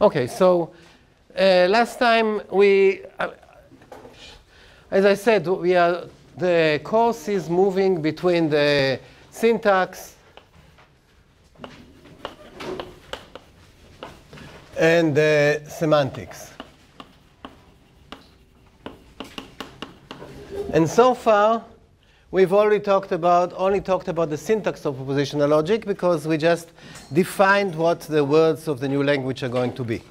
Okay, so uh, last time we, uh, as I said, we are the course is moving between the syntax and the semantics. And so far, we've already talked about, only talked about the syntax of propositional logic because we just defined what the words of the new language are going to be.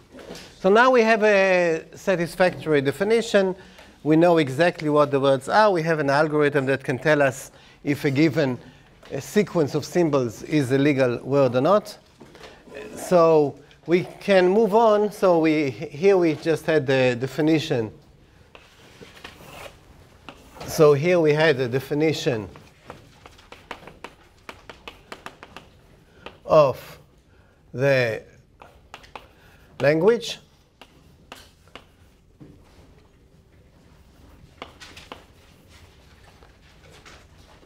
So now we have a satisfactory definition. We know exactly what the words are. We have an algorithm that can tell us if a given a sequence of symbols is a legal word or not. So we can move on. So we, here we just had the definition so here we had a definition of the language.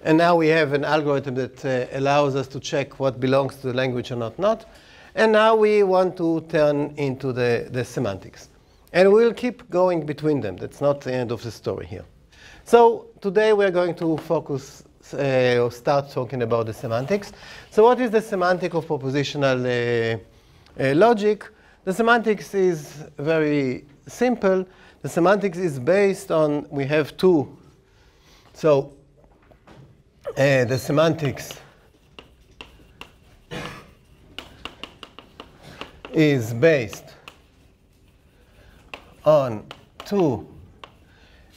And now we have an algorithm that uh, allows us to check what belongs to the language or not not. And now we want to turn into the, the semantics. And we'll keep going between them. That's not the end of the story here. So today we're going to focus uh, or start talking about the semantics. So what is the semantic of propositional uh, uh, logic? The semantics is very simple. The semantics is based on, we have two. So uh, the semantics is based on two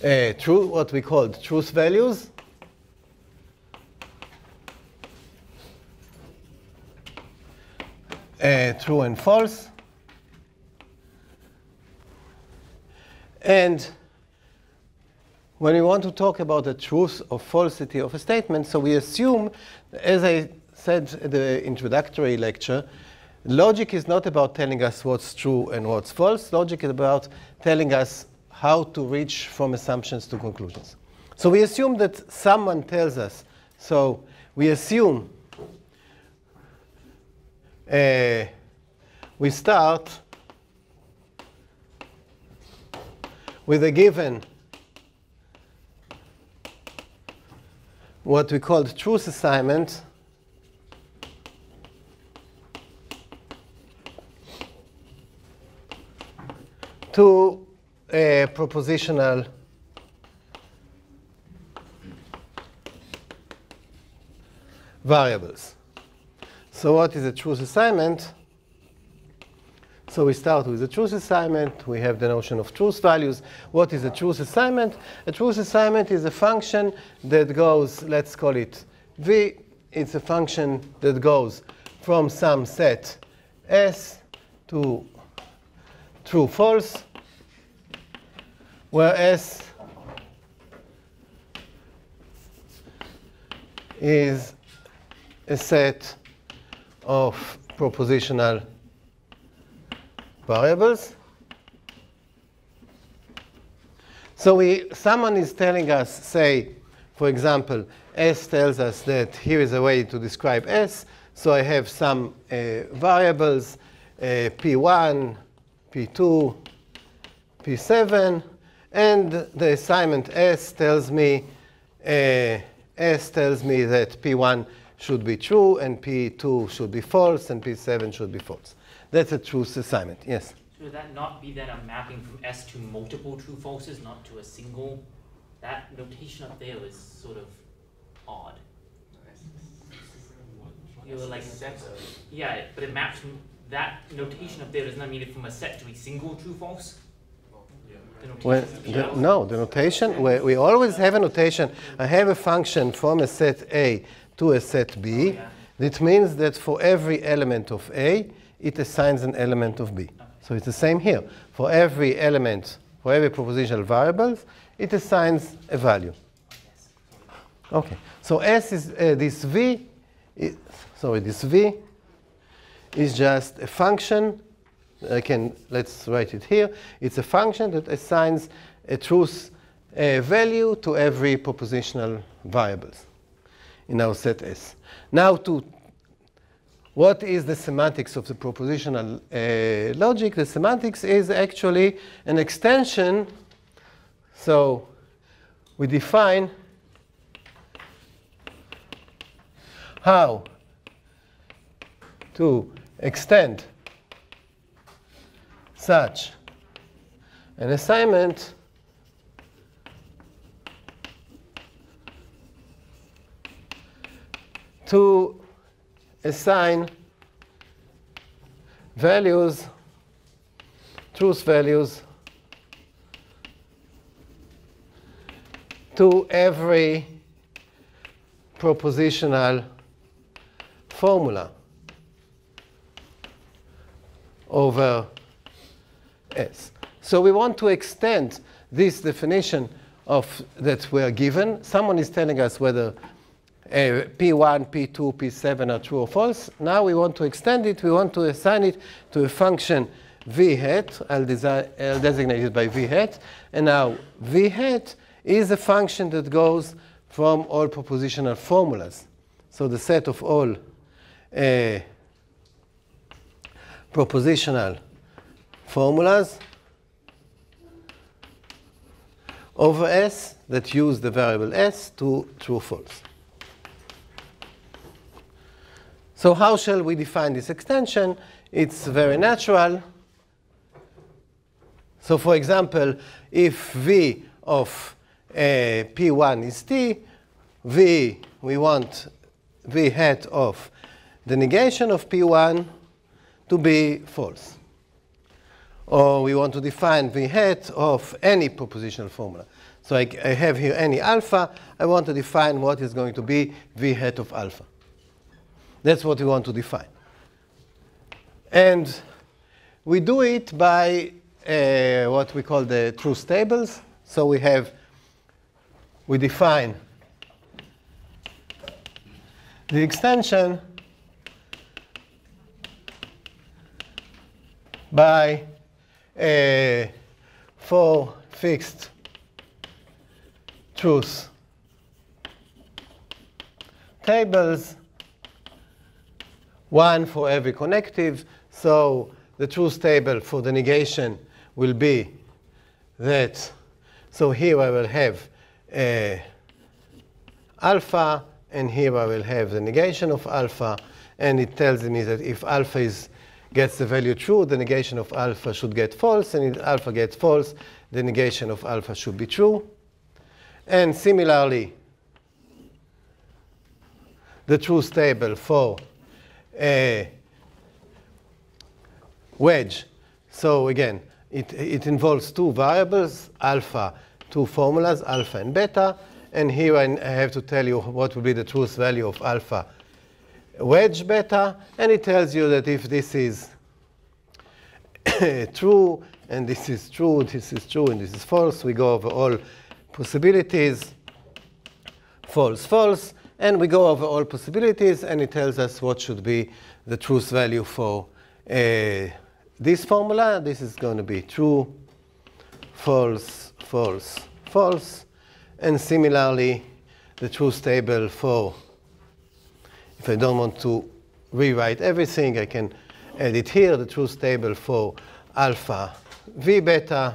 uh, true, what we call truth values. Uh, true and false. And when we want to talk about the truth or falsity of a statement, so we assume, as I said in the introductory lecture, logic is not about telling us what's true and what's false. Logic is about telling us how to reach from assumptions to conclusions. So we assume that someone tells us. So we assume uh, we start with a given what we call the truth assignment to uh, propositional variables. So what is a truth assignment? So we start with a truth assignment. We have the notion of truth values. What is a truth assignment? A truth assignment is a function that goes, let's call it V. It's a function that goes from some set S to true false where S is a set of propositional variables. So we, someone is telling us, say, for example, S tells us that here is a way to describe S. So I have some uh, variables, uh, P1, P2, P7, and the assignment S tells me, uh, S tells me that P1 should be true, and P2 should be false, and P7 should be false. That's a truth assignment, yes? Should that not be then a mapping from S to multiple true falses, not to a single? That notation up there is sort of odd. You were like, yeah, but it maps from that notation up there does not mean it from a set to a single true false? Well, the, no, the notation, we, we always have a notation. I have a function from a set A to a set B. Oh, yeah. Means that for every element of A, it assigns an element of B. Okay. So it's the same here. For every element, for every propositional variable, it assigns a value. Okay, so S is uh, this V, sorry, this V is just a function can, let's write it here. It's a function that assigns a truth value to every propositional variables in our set S. Now to what is the semantics of the propositional uh, logic? The semantics is actually an extension. So we define how to extend such an assignment to assign values, truth values, to every propositional formula over S. So we want to extend this definition of that we are given. Someone is telling us whether uh, P1, P2, P7 are true or false. Now we want to extend it. We want to assign it to a function v hat. I'll, I'll designate it by v hat. And now v hat is a function that goes from all propositional formulas. So the set of all uh, propositional formulas over S that use the variable S to true false. So how shall we define this extension? It's very natural. So for example, if V of uh, P1 is T, V, we want V hat of the negation of P1 to be false. Or we want to define V hat of any propositional formula. So I, I have here any alpha. I want to define what is going to be V hat of alpha. That's what we want to define. And we do it by uh, what we call the truth tables. So we have, we define the extension by uh, four fixed truth tables one for every connective. So the truth table for the negation will be that. So here I will have uh, alpha, and here I will have the negation of alpha. And it tells me that if alpha is, gets the value true, the negation of alpha should get false. And if alpha gets false, the negation of alpha should be true. And similarly, the truth table for a wedge. So again, it, it involves two variables, alpha, two formulas, alpha and beta. And here I have to tell you what will be the truth value of alpha wedge beta. And it tells you that if this is true, and this is true, this is true, and this is false, we go over all possibilities, false, false. And we go over all possibilities, and it tells us what should be the truth value for uh, this formula. This is going to be true, false, false, false. And similarly, the truth table for, if I don't want to rewrite everything, I can edit here the truth table for alpha v beta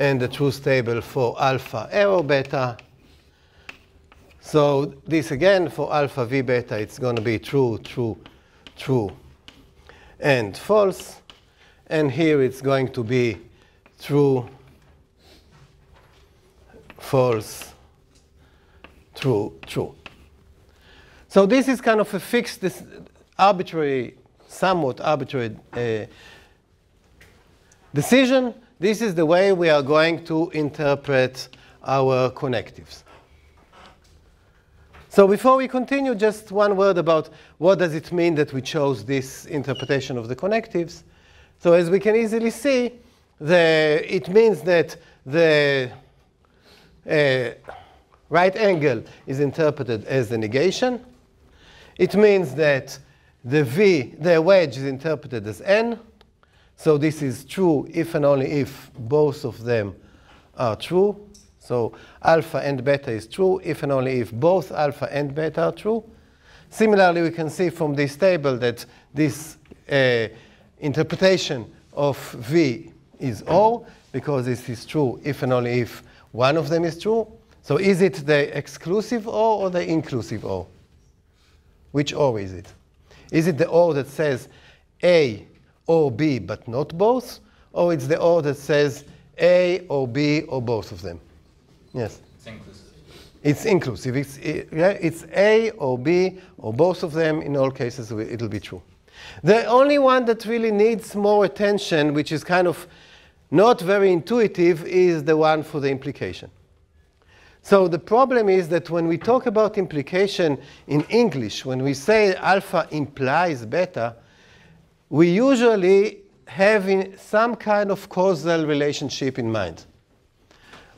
and the truth table for alpha arrow beta so this again for alpha v beta, it's going to be true, true, true, and false. And here it's going to be true, false, true, true. So this is kind of a fixed, this arbitrary, somewhat arbitrary uh, decision. This is the way we are going to interpret our connectives. So before we continue, just one word about what does it mean that we chose this interpretation of the connectives. So as we can easily see, the, it means that the uh, right angle is interpreted as the negation. It means that the V, the wedge is interpreted as N. So this is true if and only if both of them are true. So alpha and beta is true if and only if both alpha and beta are true. Similarly, we can see from this table that this uh, interpretation of V is O, because this is true if and only if one of them is true. So is it the exclusive O or the inclusive O? Which O is it? Is it the O that says A or B but not both? Or it's the O that says A or B or both of them? Yes? It's inclusive. It's inclusive. It's, it, yeah, it's A or B or both of them. In all cases, it'll be true. The only one that really needs more attention, which is kind of not very intuitive, is the one for the implication. So the problem is that when we talk about implication in English, when we say alpha implies beta, we usually have in some kind of causal relationship in mind.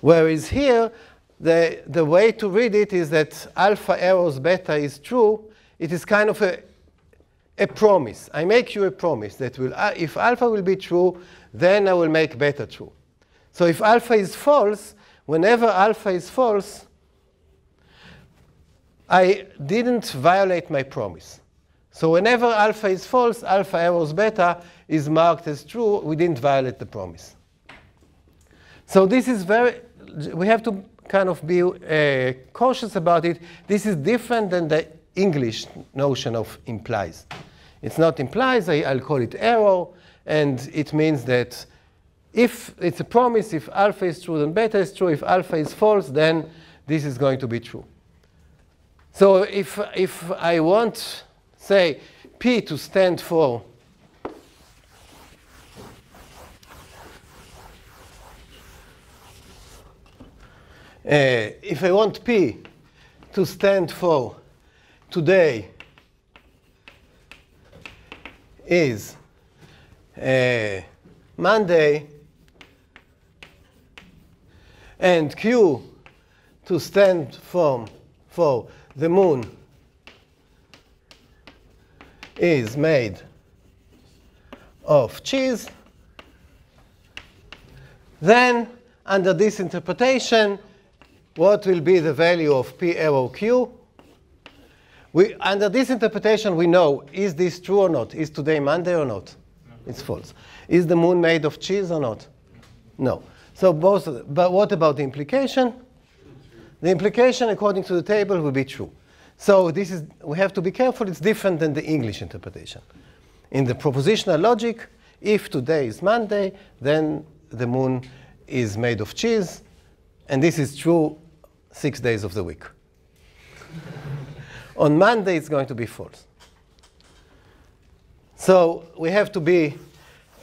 Whereas here, the, the way to read it is that alpha arrows beta is true. It is kind of a, a promise. I make you a promise that will, uh, if alpha will be true, then I will make beta true. So if alpha is false, whenever alpha is false, I didn't violate my promise. So whenever alpha is false, alpha arrows beta is marked as true. We didn't violate the promise. So this is very, we have to kind of be uh, cautious about it. This is different than the English notion of implies. It's not implies, I, will call it arrow, and it means that if it's a promise, if alpha is true, then beta is true. If alpha is false, then this is going to be true. So if, if I want, say, P to stand for Uh, if I want P to stand for today is uh, Monday and Q to stand for, for the moon is made of cheese, then under this interpretation, what will be the value of P arrow Q? We, under this interpretation, we know, is this true or not? Is today Monday or not? No. It's false. Is the moon made of cheese or not? No. So both, but what about the implication? The implication, according to the table, will be true. So this is, we have to be careful. It's different than the English interpretation. In the propositional logic, if today is Monday, then the moon is made of cheese. And this is true six days of the week. On Monday, it's going to be false. So we have to be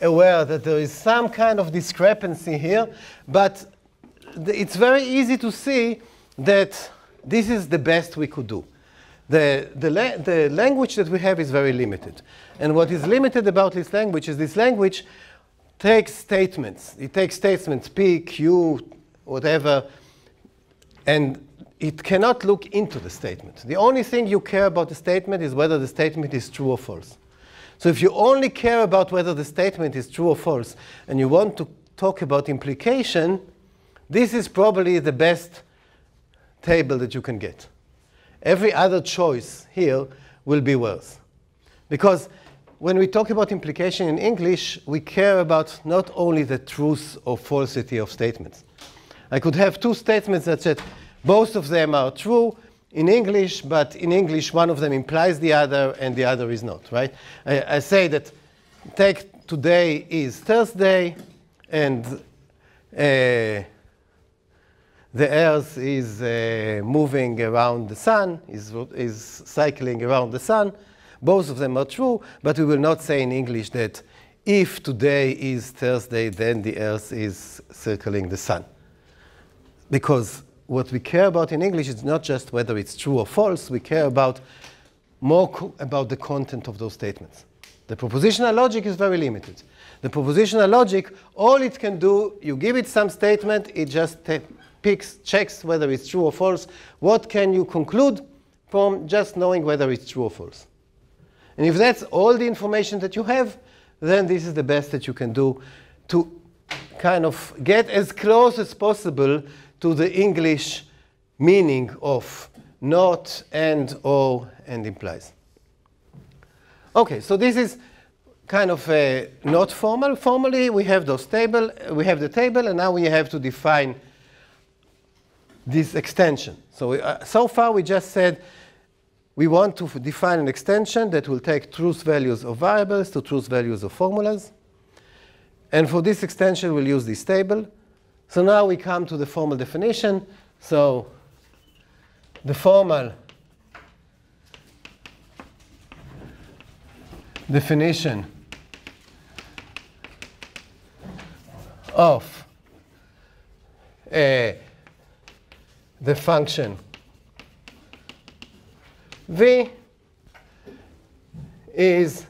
aware that there is some kind of discrepancy here, but it's very easy to see that this is the best we could do. The, the, la the language that we have is very limited. And what is limited about this language is this language takes statements. It takes statements P, Q, whatever, and it cannot look into the statement. The only thing you care about the statement is whether the statement is true or false. So if you only care about whether the statement is true or false, and you want to talk about implication, this is probably the best table that you can get. Every other choice here will be worse. Because when we talk about implication in English, we care about not only the truth or falsity of statements. I could have two statements that said both of them are true in English, but in English one of them implies the other and the other is not, right? I, I say that take today is Thursday and uh, the earth is uh, moving around the sun, is, is cycling around the sun. Both of them are true, but we will not say in English that if today is Thursday, then the earth is circling the sun because what we care about in English is not just whether it's true or false, we care about more about the content of those statements. The propositional logic is very limited. The propositional logic, all it can do, you give it some statement, it just picks, checks whether it's true or false. What can you conclude from just knowing whether it's true or false? And if that's all the information that you have, then this is the best that you can do to kind of get as close as possible to the English meaning of not, and, or, and implies. Okay, so this is kind of uh, not formal. Formally, we have those table, we have the table, and now we have to define this extension. So, we, uh, so far we just said we want to define an extension that will take truth values of variables to truth values of formulas. And for this extension, we'll use this table. So now we come to the formal definition. So the formal definition of uh, the function v is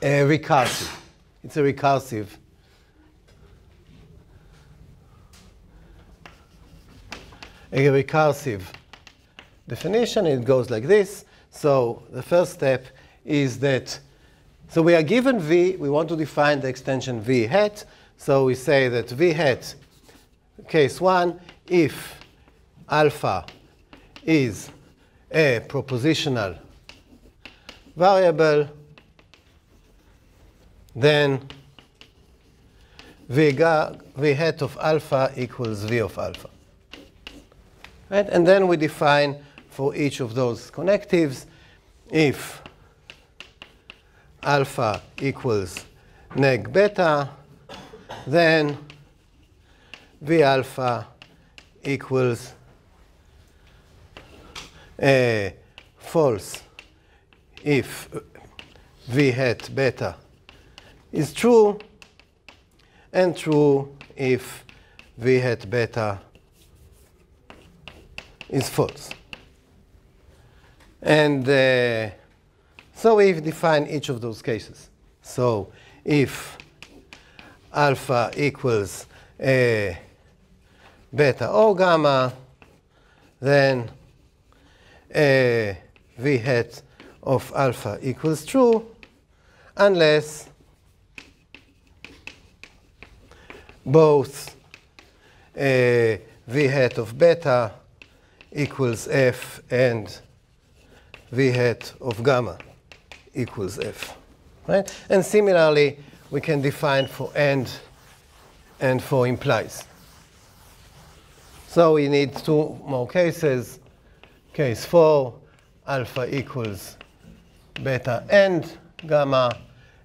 a recursive. It's a recursive. A recursive definition. It goes like this. So the first step is that, so we are given v, we want to define the extension v hat. So we say that v hat, case one, if alpha is a propositional variable, then v, v hat of alpha equals v of alpha. Right? And then we define for each of those connectives if alpha equals neg beta, then v alpha equals false if v hat beta is true, and true if v hat beta is false. And uh, so we define each of those cases. So if alpha equals uh, beta or gamma, then uh, v hat of alpha equals true unless both uh, v hat of beta equals f and v hat of gamma equals f. Right? And similarly, we can define for and and for implies. So we need two more cases. Case 4, alpha equals beta and gamma.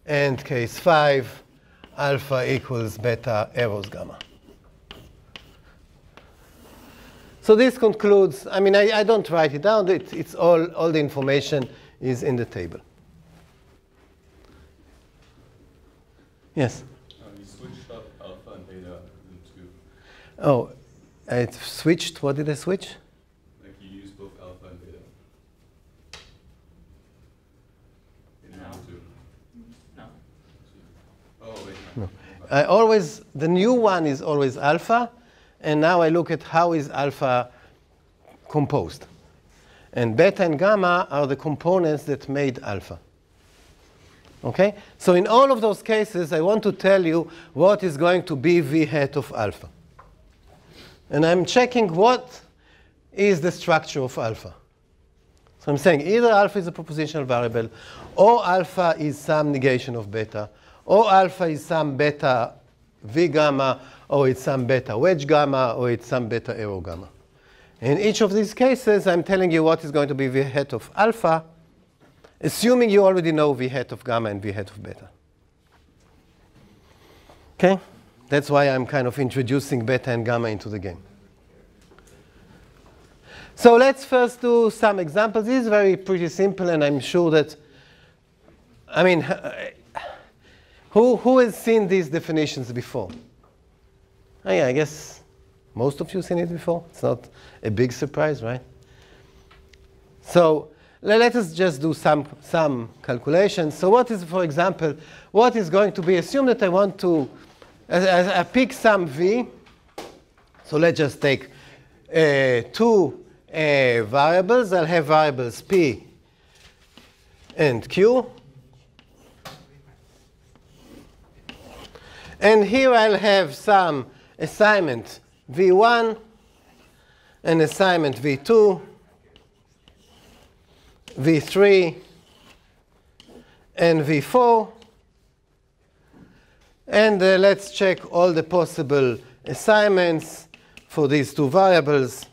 And case 5, alpha equals beta arrows gamma. So this concludes, I mean, I, I don't write it down. It, it's all, all the information is in the table. Yes? Um, you switched up alpha and beta into, Oh, I switched. What did I switch? like you use both alpha and beta. In No. two. No. Oh, wait. No. I always, the new one is always alpha, and now I look at how is alpha composed. And beta and gamma are the components that made alpha. Okay? So in all of those cases, I want to tell you what is going to be v hat of alpha. And I'm checking what is the structure of alpha. So I'm saying either alpha is a propositional variable, or alpha is some negation of beta, or alpha is some beta v gamma, or it's some beta wedge gamma, or it's some beta arrow gamma. In each of these cases, I'm telling you what is going to be v hat of alpha, assuming you already know v hat of gamma and v hat of beta. Okay? That's why I'm kind of introducing beta and gamma into the game. So let's first do some examples. This is very pretty simple, and I'm sure that, I mean, who, who has seen these definitions before? Oh, yeah, I guess most of you seen it before. It's not a big surprise, right? So let us just do some, some calculations. So what is, for example, what is going to be, assume that I want to, I, I- pick some v. So let's just take uh, two uh, variables. I'll have variables p and q. And here I'll have some assignment v1, an assignment V2, V3, and V4. And uh, let's check all the possible assignments for these two variables.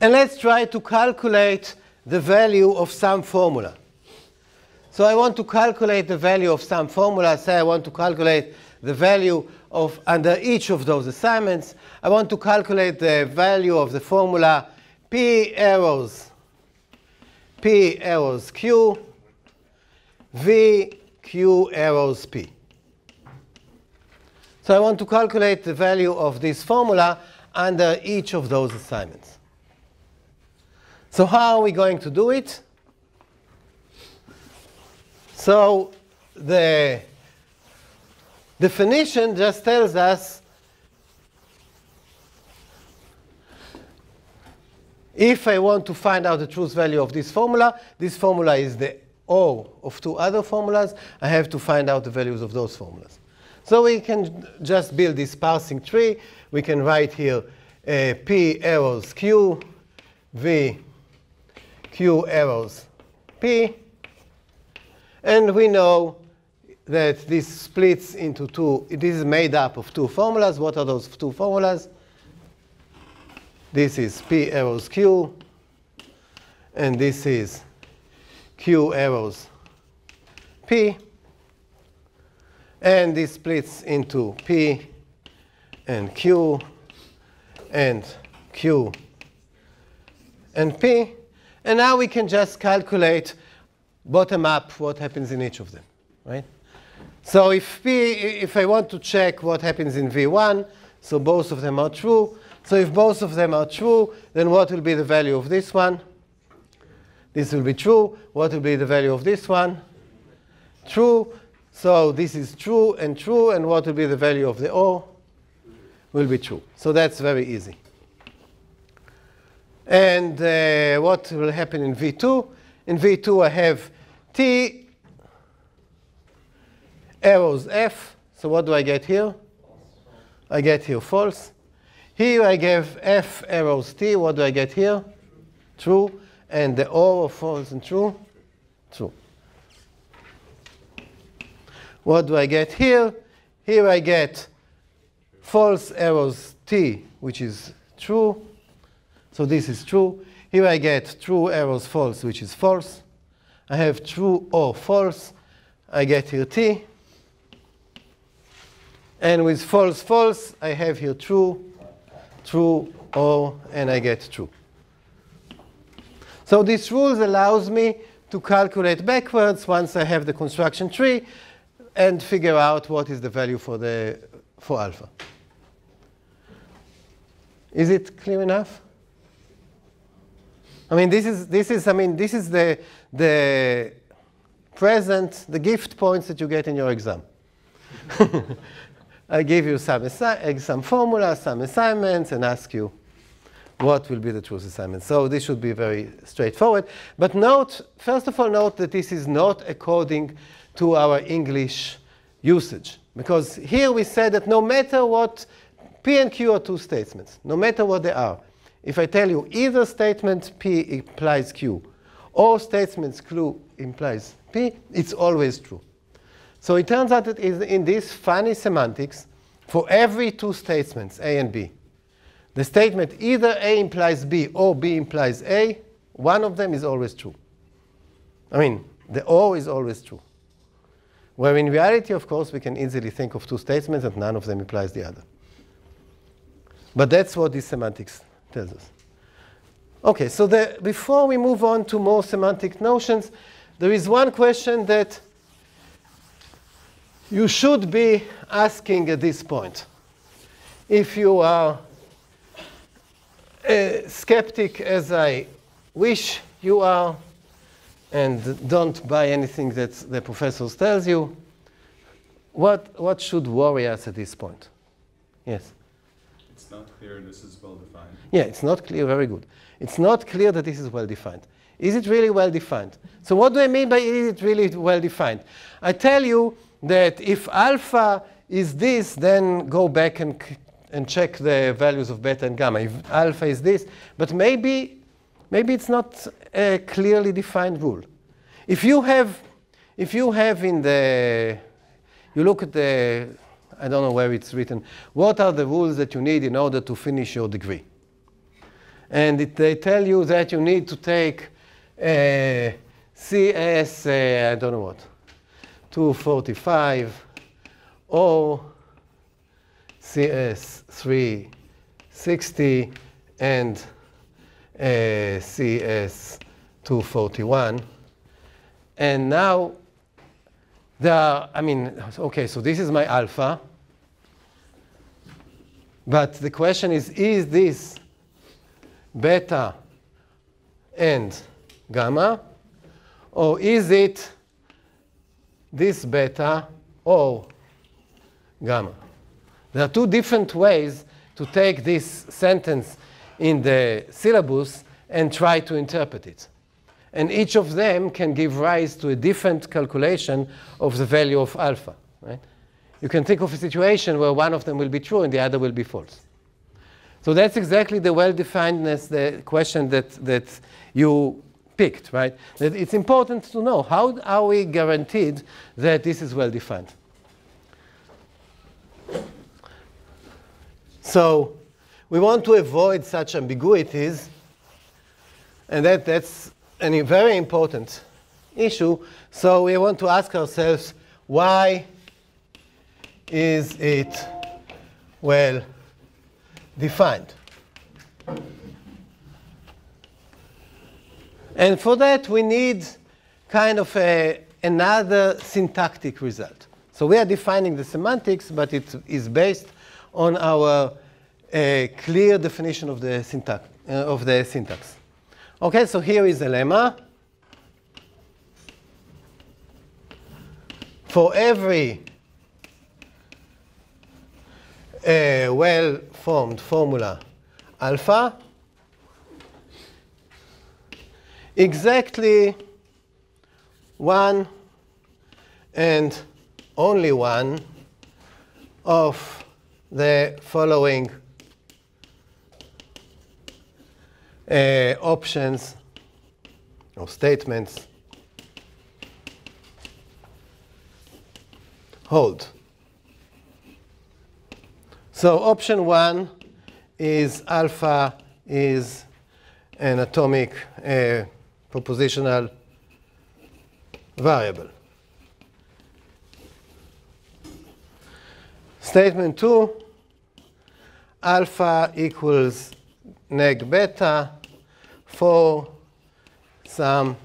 And let's try to calculate the value of some formula. So I want to calculate the value of some formula. Say I want to calculate the value of under each of those assignments. I want to calculate the value of the formula P arrows P arrows Q V Q arrows P. So I want to calculate the value of this formula under each of those assignments. So how are we going to do it? So the definition just tells us if I want to find out the truth value of this formula, this formula is the O of two other formulas, I have to find out the values of those formulas. So we can just build this parsing tree. We can write here uh, P arrows Q, V Q arrows P. And we know that this splits into two. This is made up of two formulas. What are those two formulas? This is P arrows Q, and this is Q arrows P. And this splits into P and Q and Q and P. And now we can just calculate bottom up what happens in each of them, right? So if P, if I want to check what happens in V1, so both of them are true. So if both of them are true, then what will be the value of this one? This will be true. What will be the value of this one? True. So this is true and true, and what will be the value of the O? Will be true. So that's very easy. And uh, what will happen in V2? In V2, I have T arrows F. So what do I get here? I get here false. Here I give F arrows T. What do I get here? True. And the O of false and true? True. What do I get here? Here I get false arrows T, which is true. So this is true. Here I get true arrows false, which is false. I have true or false. I get here T. And with false, false, I have here true, true, or, and I get true. So this rules allows me to calculate backwards once I have the construction tree and figure out what is the value for, the, for alpha. Is it clear enough? I mean, this is, this is, I mean, this is the, the present, the gift points that you get in your exam. I give you some, some formulas, some assignments, and ask you what will be the truth assignment. So this should be very straightforward. But note, first of all, note that this is not according to our English usage. Because here we said that no matter what, P and Q are two statements, no matter what they are. If I tell you either statement P implies Q, or statements Q implies P, it's always true. So it turns out that in this funny semantics, for every two statements, A and B, the statement either A implies B or B implies A, one of them is always true. I mean, the O is always true. Where in reality, of course, we can easily think of two statements and none of them implies the other. But that's what this semantics Okay, so the, before we move on to more semantic notions, there is one question that you should be asking at this point. If you are a skeptic as I wish you are, and don't buy anything that the professor tells you, what, what should worry us at this point? Yes? It's not clear this is well defined. Yeah, it's not clear, very good. It's not clear that this is well defined. Is it really well defined? So what do I mean by is it really well defined? I tell you that if alpha is this, then go back and, and check the values of beta and gamma. If alpha is this, but maybe, maybe it's not a clearly defined rule. If you have, if you have in the, you look at the, I don't know where it's written, what are the rules that you need in order to finish your degree? And it, they tell you that you need to take uh, CS, uh, I don't know what, 245 or CS 360 and uh, CS 241. And now are, I mean, okay, so this is my alpha. But the question is, is this beta and gamma? Or is it this beta or gamma? There are two different ways to take this sentence in the syllabus and try to interpret it. And each of them can give rise to a different calculation of the value of alpha. Right? You can think of a situation where one of them will be true and the other will be false. So that's exactly the well-definedness, the question that, that you picked, right? That it's important to know how are we guaranteed that this is well-defined. So we want to avoid such ambiguities, and that, that's a very important issue. So we want to ask ourselves, why is it well defined? And for that, we need kind of a, another syntactic result. So we are defining the semantics, but it is based on our uh, clear definition of the syntax. Uh, of the syntax. Okay, so here is a lemma. For every uh, well-formed formula alpha, exactly one and only one of the following uh, options or statements hold. So option one is alpha is an atomic uh, propositional variable. Statement two, alpha equals neg beta for some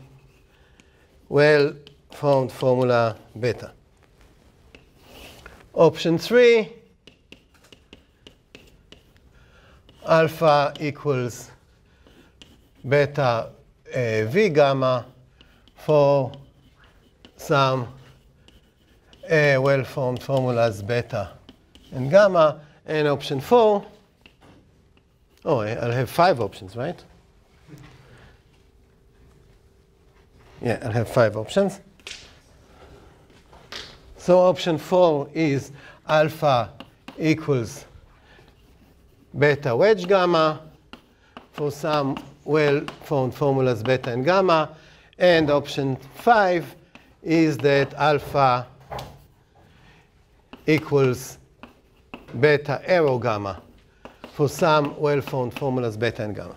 well-formed formula beta. Option three, alpha equals beta uh, v gamma for some uh, well-formed formulas beta and gamma. And option four, oh, I'll have five options, right? Yeah, I'll have five options. So option four is alpha equals beta wedge gamma for some well-formed formulas beta and gamma. And option five is that alpha equals beta arrow gamma for some well-formed formulas beta and gamma.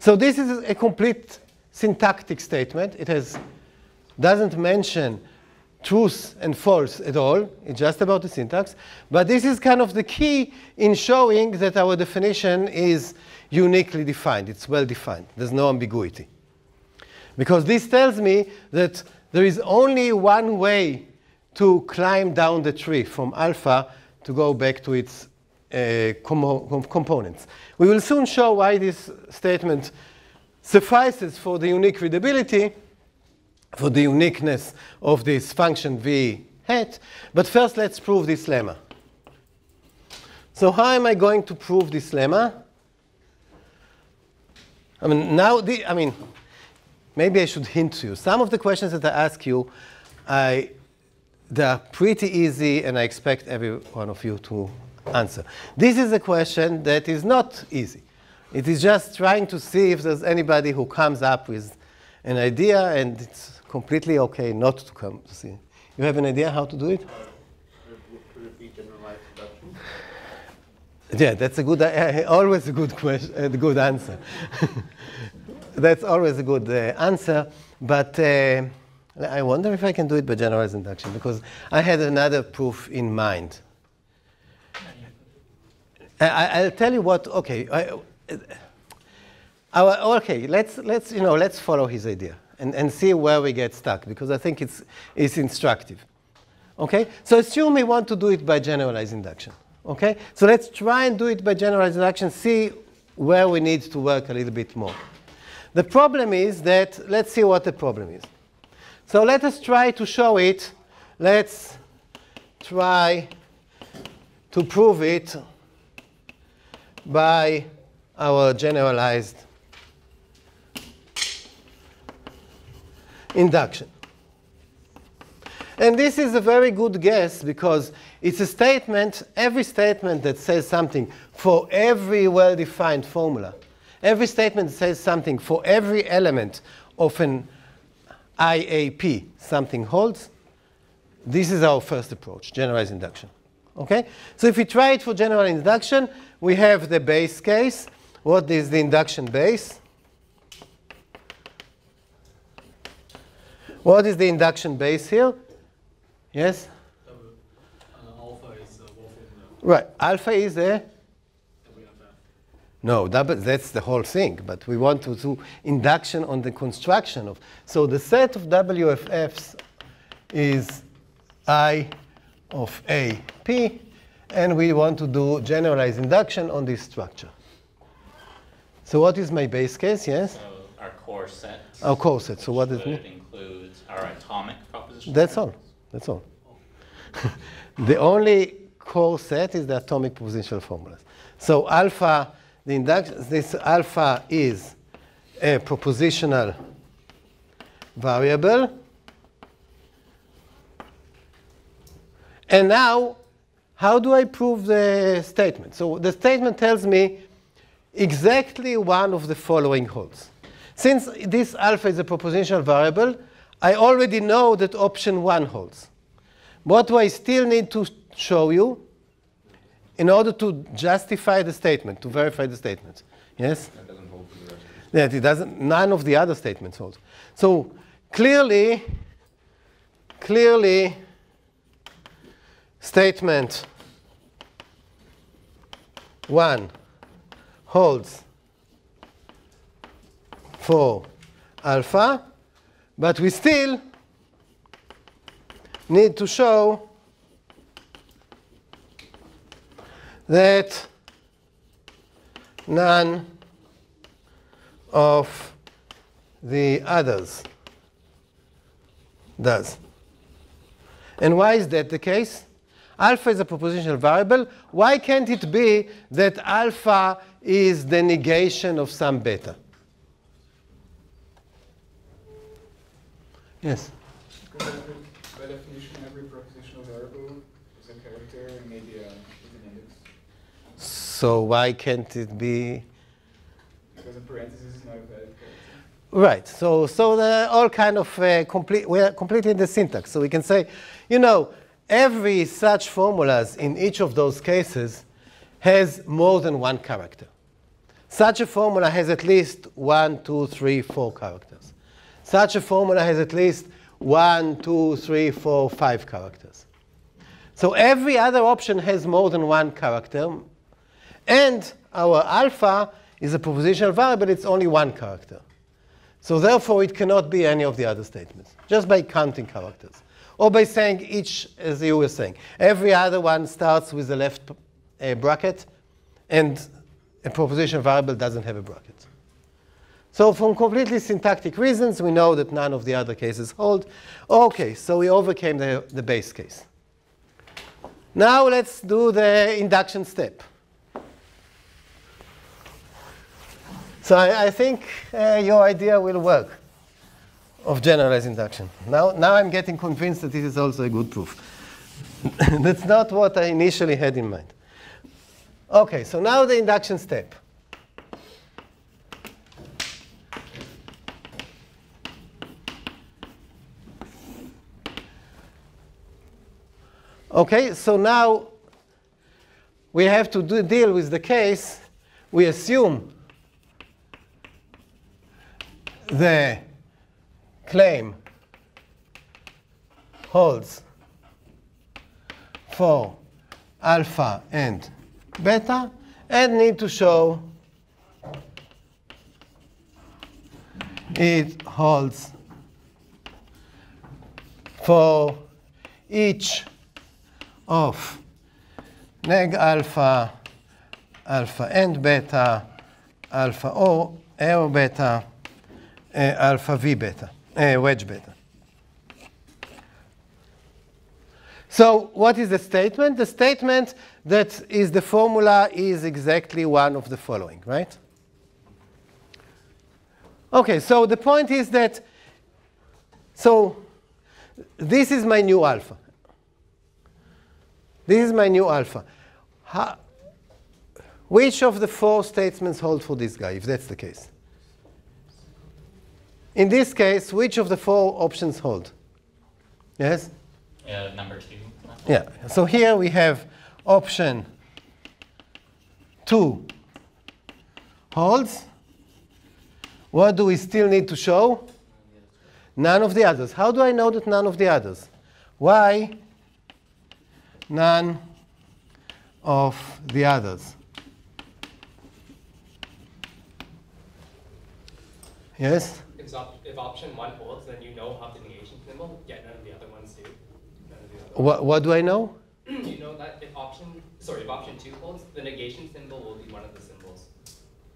So this is a complete syntactic statement. It has, doesn't mention truth and false at all. It's just about the syntax. But this is kind of the key in showing that our definition is uniquely defined. It's well defined. There's no ambiguity. Because this tells me that there is only one way to climb down the tree from alpha to go back to its Uh, com components. We will soon show why this statement suffices for the unique readability, for the uniqueness of this function v hat. But first, let's prove this lemma. So how am I going to prove this lemma? I mean, now, the, I mean, maybe I should hint to you. Some of the questions that I ask you, I, they're pretty easy, and I expect every one of you to answer. This is a question that is not easy. It is just trying to see if there's anybody who comes up with an idea, and it's completely okay not to come to see. You have an idea how to do it? Yeah, that's a good, uh, always a good question, a good answer. that's always a good uh, answer, but uh, I wonder if I can do it by generalized induction because I had another proof in mind. I, will tell you what. Okay, I, our, okay. Let's let's you know let's follow his idea and, and see where we get stuck because I think it's it's instructive. Okay, so assume we want to do it by generalized induction. Okay, so let's try and do it by generalized induction. See where we need to work a little bit more. The problem is that let's see what the problem is. So let us try to show it. Let's try to prove it by our generalized induction. And this is a very good guess because it's a statement, every statement that says something for every well-defined formula, every statement says something for every element of an IAP, something holds, this is our first approach, generalized induction. Okay? So if we try it for general induction, we have the base case. What is the induction base? What is the induction base here? Yes? Alpha is Right. Alpha is a? No, double, that's the whole thing. But we want to do induction on the construction of. So the set of WFFs is I of AP, and we want to do generalized induction on this structure. So what is my base case, yes? So our core set. Our core set, so what does it mean? includes our atomic proposition. That's all, that's all. the only core set is the atomic propositional formulas. So alpha, the induction, this alpha is a propositional variable And now, how do I prove the statement? So the statement tells me exactly one of the following holds. Since this alpha is a propositional variable, I already know that option 1 holds. What do I still need to show you in order to justify the statement, to verify the statement? Yes? That doesn't hold for the rest of it doesn't, none of the other statements hold. So clearly, clearly, statement. 1 holds. For alpha, but we still need to show that none of the others does. And why is that the case? Alpha is a propositional variable. Why can't it be that alpha is the negation of some beta? Yes? By definition, every propositional variable is a character and maybe a, an index. So why can't it be? Because a parenthesis is not a valid character. Right. So so all kind of uh, complete. We are completely in the syntax. So we can say, you know, every such formulas in each of those cases has more than one character. Such a formula has at least one, two, three, four characters. Such a formula has at least one, two, three, four, five characters. So every other option has more than one character. And our alpha is a propositional variable, it's only one character. So therefore, it cannot be any of the other statements, just by counting characters or by saying each, as you were saying. Every other one starts with a left bracket, and a proposition variable doesn't have a bracket. So from completely syntactic reasons, we know that none of the other cases hold. OK, so we overcame the, the base case. Now let's do the induction step. So I, I think uh, your idea will work of generalized induction. Now, now I'm getting convinced that this is also a good proof. That's not what I initially had in mind. Okay, so now the induction step. Okay, so now we have to do, deal with the case. We assume the claim holds for alpha and beta and need to show it holds for each of neg alpha, alpha and beta, alpha O, A or beta, uh, alpha V beta, uh, wedge beta. So what is the statement? The statement that is the formula is exactly one of the following, right? Okay, so the point is that, so this is my new alpha. This is my new alpha. How, which of the four statements hold for this guy, if that's the case? In this case, which of the four options hold? Yes? Uh, number two. Yeah. So here we have option 2 holds. What do we still need to show? None of the others. How do I know that none of the others? Why none of the others? Yes? If, op- if option one holds, then you know have the negation symbol, yet none of the other ones do. None of the other What, what do I know? you know that if option, sorry, if option two holds, the negation symbol will be one of the symbols.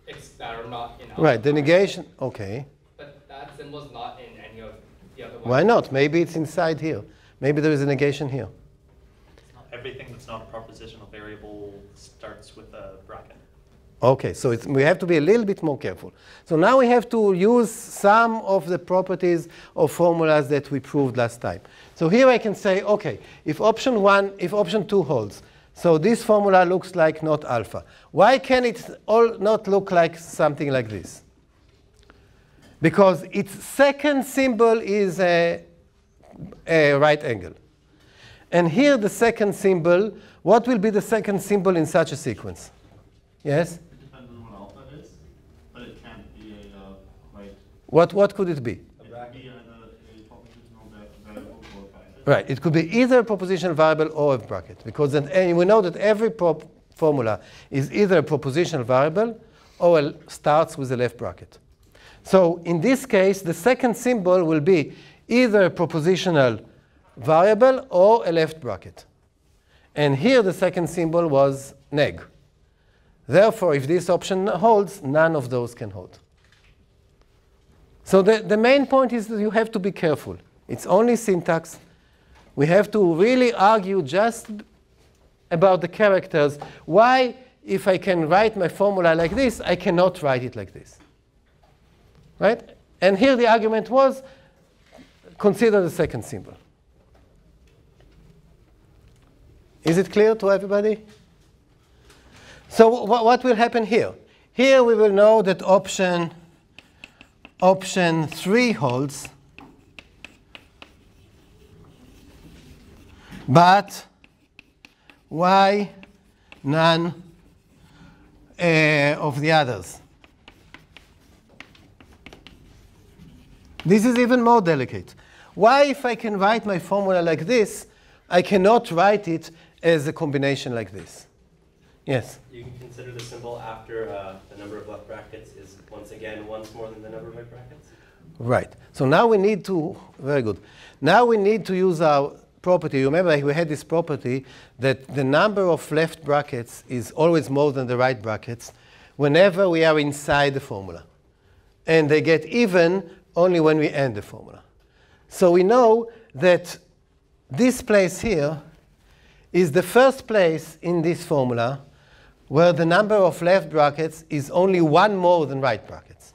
It's, that are not in alpha. Right, the negation. Okay. But that symbol's not in any of the other ones. Why not? Maybe it's inside here. Maybe there is a negation here. Everything that's not a propositional variable starts with a bracket. Okay, so we have to be a little bit more careful. So now we have to use some of the properties of formulas that we proved last time. So here I can say, okay, if option one, if option two holds, so this formula looks like not alpha. Why can it all not look like something like this? Because its second symbol is a, a right angle. And here the second symbol, what will be the second symbol in such a sequence? Yes? It depends on what alpha is, but it can't be a, uh, like, What, what could it be? it. Right, it could be either a propositional variable or a bracket, because then, and we know that every formula is either a propositional variable or a- starts with a left bracket. So in this case, the second symbol will be either a propositional variable or a left bracket. And here the second symbol was neg. Therefore, if this option holds, none of those can hold. So the, the main point is that you have to be careful. It's only syntax. We have to really argue just about the characters. Why, if I can write my formula like this, I cannot write it like this? Right? And here the argument was, consider the second symbol. Is it clear to everybody? So wh- what will happen here? Here we will know that option option 3 holds, but why none uh, of the others? This is even more delicate. Why, if I can write my formula like this, I cannot write it as a combination like this? Yes? You can consider the symbol after uh, the number of left brackets is once again once more than the number of right brackets. Right. So now we need to, very good. Now we need to use our property. Remember, we had this property that the number of left brackets is always more than the right brackets whenever we are inside the formula. And they get even only when we end the formula. So we know that this place here is the first place in this formula where the number of left brackets is only one more than right brackets.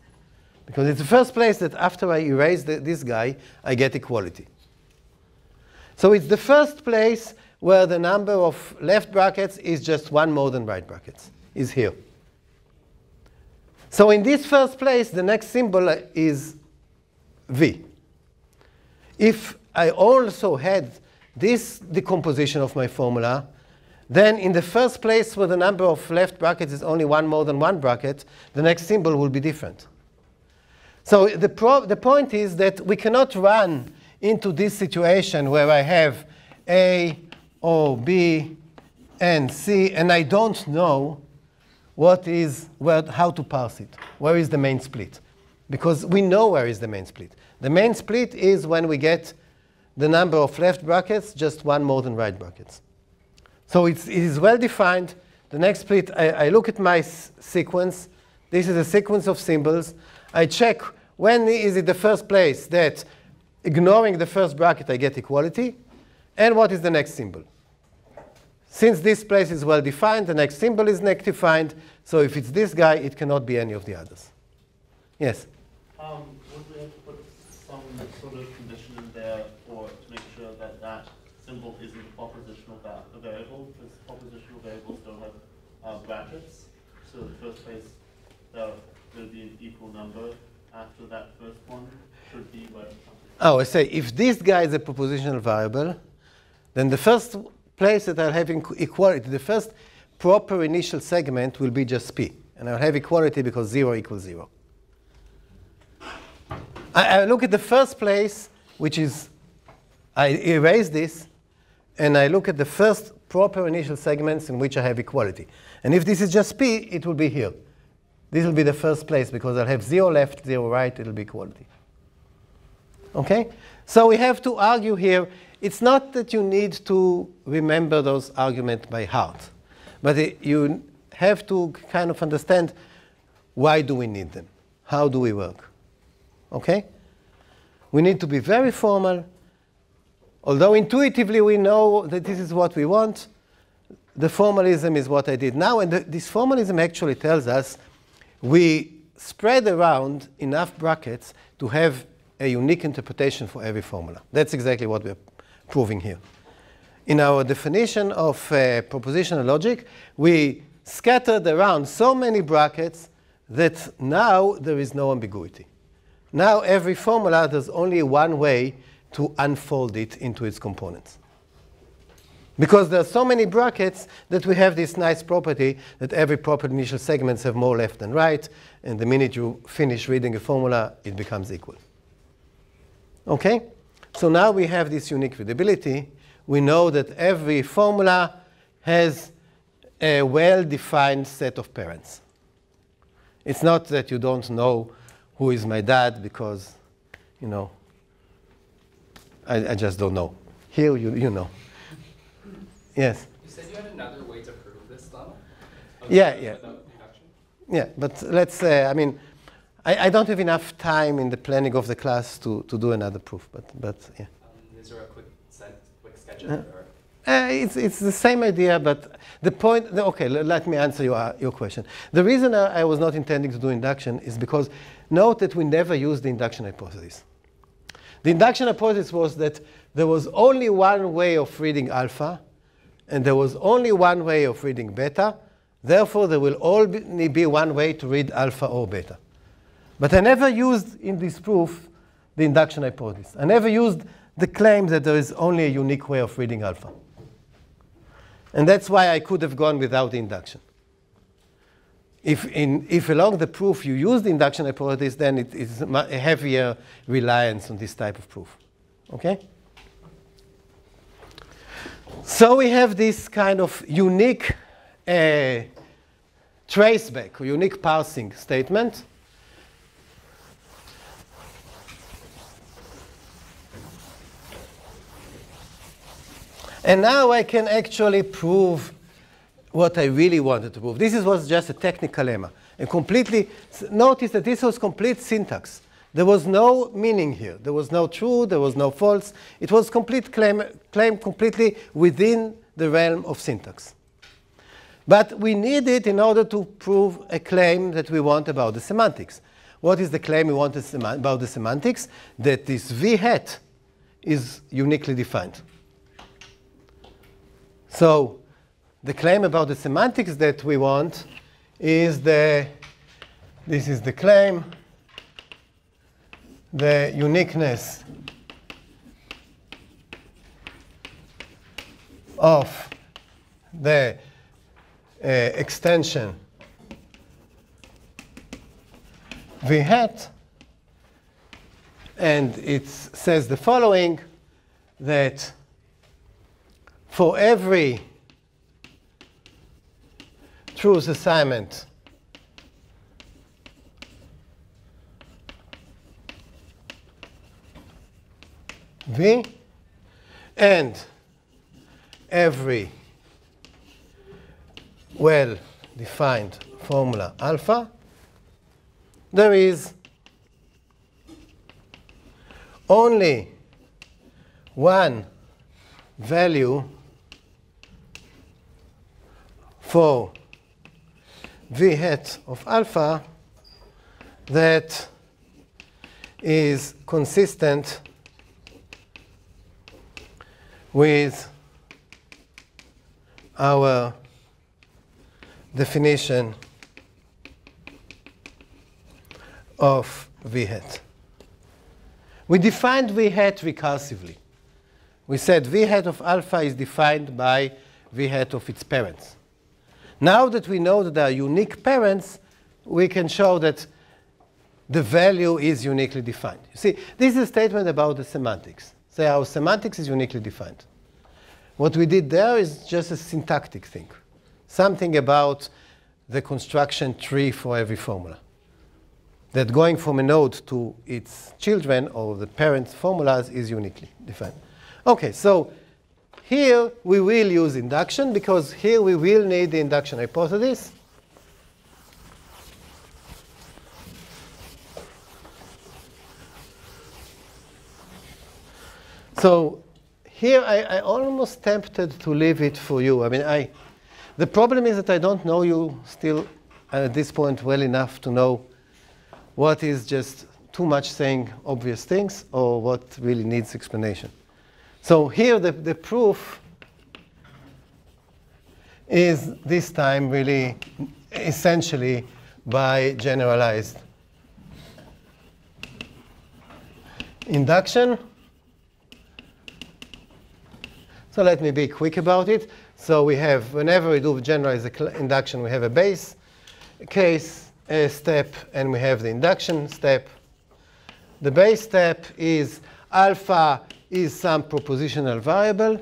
Because it's the first place that after I erase the, this guy, I get equality. So it's the first place where the number of left brackets is just one more than right brackets, is here. So in this first place, the next symbol uh, is V. If I also had this decomposition of my formula, then in the first place where the number of left brackets is only one more than one bracket, the next symbol will be different. So the, the point is that we cannot run into this situation where I have A, O, B, and C, and I don't know what is, where, how to parse it. Where is the main split? Because we know where is the main split. The main split is when we get the number of left brackets, just one more than right brackets. So it's, it is well defined. The next split, I, I look at my sequence. This is a sequence of symbols. I check when is it the first place that ignoring the first bracket I get equality, and what is the next symbol. Since this place is well defined, the next symbol is next defined, so if it's this guy, it cannot be any of the others. Yes? Um, would we have to put some sort of condition in there for to make sure that that symbol isn't a propositional va variable, because propositional variables don't have uh, brackets. So the first place there will be an equal number after that first one should be what? Oh, I say if this guy is a propositional variable, then the first place that I'll have equality, the first proper initial segment will be just P. And I'll have equality because 0 equals 0. I, I look at the first place, which is, I erase this, and I look at the first proper initial segments in which I have equality. And if this is just P, it will be here. This will be the first place because I'll have 0 left, 0 right, it'll be equality. Okay? So we have to argue here it's not that you need to remember those arguments by heart, but it, you have to kind of understand why do we need them? How do we work? Okay? We need to be very formal. Although intuitively we know that this is what we want, the formalism is what I did now. And the, this formalism actually tells us we spread around enough brackets to have a unique interpretation for every formula. That's exactly what we're proving here. In our definition of uh, propositional logic, we scattered around so many brackets that now there is no ambiguity. Now every formula, there's only one way to unfold it into its components. Because there are so many brackets that we have this nice property that every proper initial segments have more left than right, and the minute you finish reading a formula, it becomes equal. Okay? So now we have this unique readability. We know that every formula has a well-defined set of parents. It's not that you don't know who is my dad because, you know, I, I just don't know. Here you, you know. Yes? You said you had another way to prove this, Donald? Yeah, yeah. Yeah, but let's say, I mean, I, I, don't have enough time in the planning of the class to, to do another proof, but, but yeah. Um, is there a quick, set, quick sketch of it? Uh, it's, it's the same idea, but the point, okay, let me answer your, your question. The reason I, I was not intending to do induction is because note that we never use the induction hypothesis. The induction hypothesis was that there was only one way of reading alpha, and there was only one way of reading beta. Therefore, there will only be one way to read alpha or beta. But I never used in this proof the induction hypothesis. I never used the claim that there is only a unique way of reading alpha. And that's why I could have gone without induction. If, in, if along the proof you use the induction hypothesis, then it is a heavier reliance on this type of proof. Okay? So we have this kind of unique uh, traceback unique parsing statement And now I can actually prove what I really wanted to prove. This was just a technical lemma. And completely, notice that this was complete syntax. There was no meaning here. There was no true, there was no false. It was complete claim, claim completely within the realm of syntax. But we need it in order to prove a claim that we want about the semantics. What is the claim we want about the semantics? That this v hat is uniquely defined. So the claim about the semantics that we want is the, this is the claim, the uniqueness of the uh, extension v hat, and it says the following, that for every truth assignment. V? And every well-defined formula alpha, there is only one value for v hat of alpha that is consistent with our definition of v hat. We defined v hat recursively. We said v hat of alpha is defined by v hat of its parents. Now that we know that there are unique parents, we can show that the value is uniquely defined. You see, this is a statement about the semantics. Say our semantics is uniquely defined. What we did there is just a syntactic thing, something about the construction tree for every formula. That going from a node to its children or the parents' formulas is uniquely defined. Okay, so here we will use induction because here we will need the induction hypothesis. So here I, I almost tempted to leave it for you. I mean, I, the problem is that I don't know you still at this point well enough to know what is just too much saying obvious things or what really needs explanation. So here the, the proof is this time really essentially by generalized induction. So let me be quick about it. So we have, whenever we do generalized induction, we have a base case a step, and we have the induction step. The base step is alpha is some propositional variable,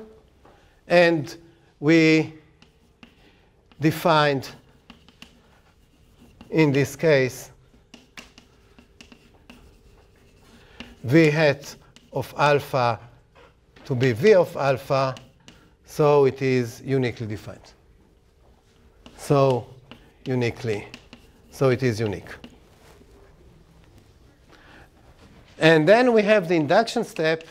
and we defined, in this case, v hat of alpha to be v of alpha, so it is uniquely defined. So uniquely, so it is unique. And then we have the induction step.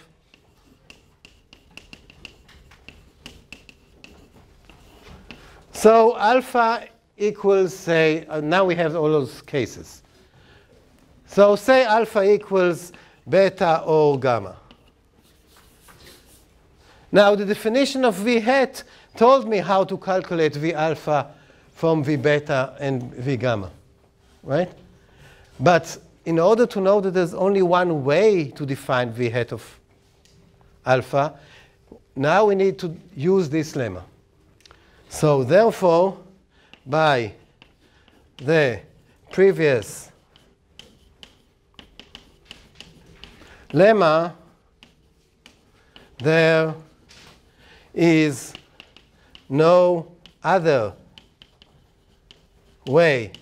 So alpha equals, say, uh, now we have all those cases. So say alpha equals beta or gamma. Now the definition of V hat told me how to calculate V alpha from V beta and V gamma, right? But in order to know that there's only one way to define V hat of alpha, now we need to use this lemma. So therefore, by the previous lemma, there is no other way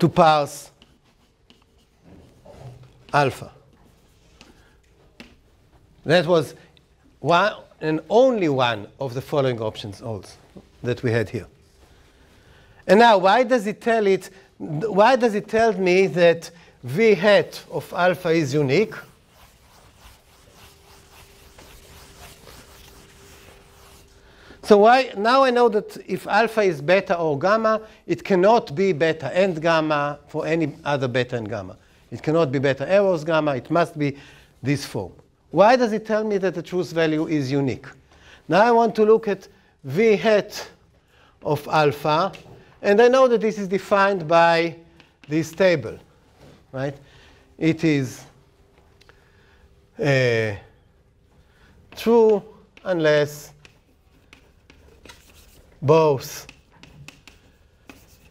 to parse alpha. That was one and only one of the following options also that we had here. And now, why does it tell it? Why does it tell me that v hat of alpha is unique? So why, now I know that if alpha is beta or gamma, it cannot be beta and gamma for any other beta and gamma. It cannot be beta arrows gamma. It must be this form. Why does it tell me that the truth value is unique? Now I want to look at v hat of alpha, and I know that this is defined by this table, right? It is uh, true unless both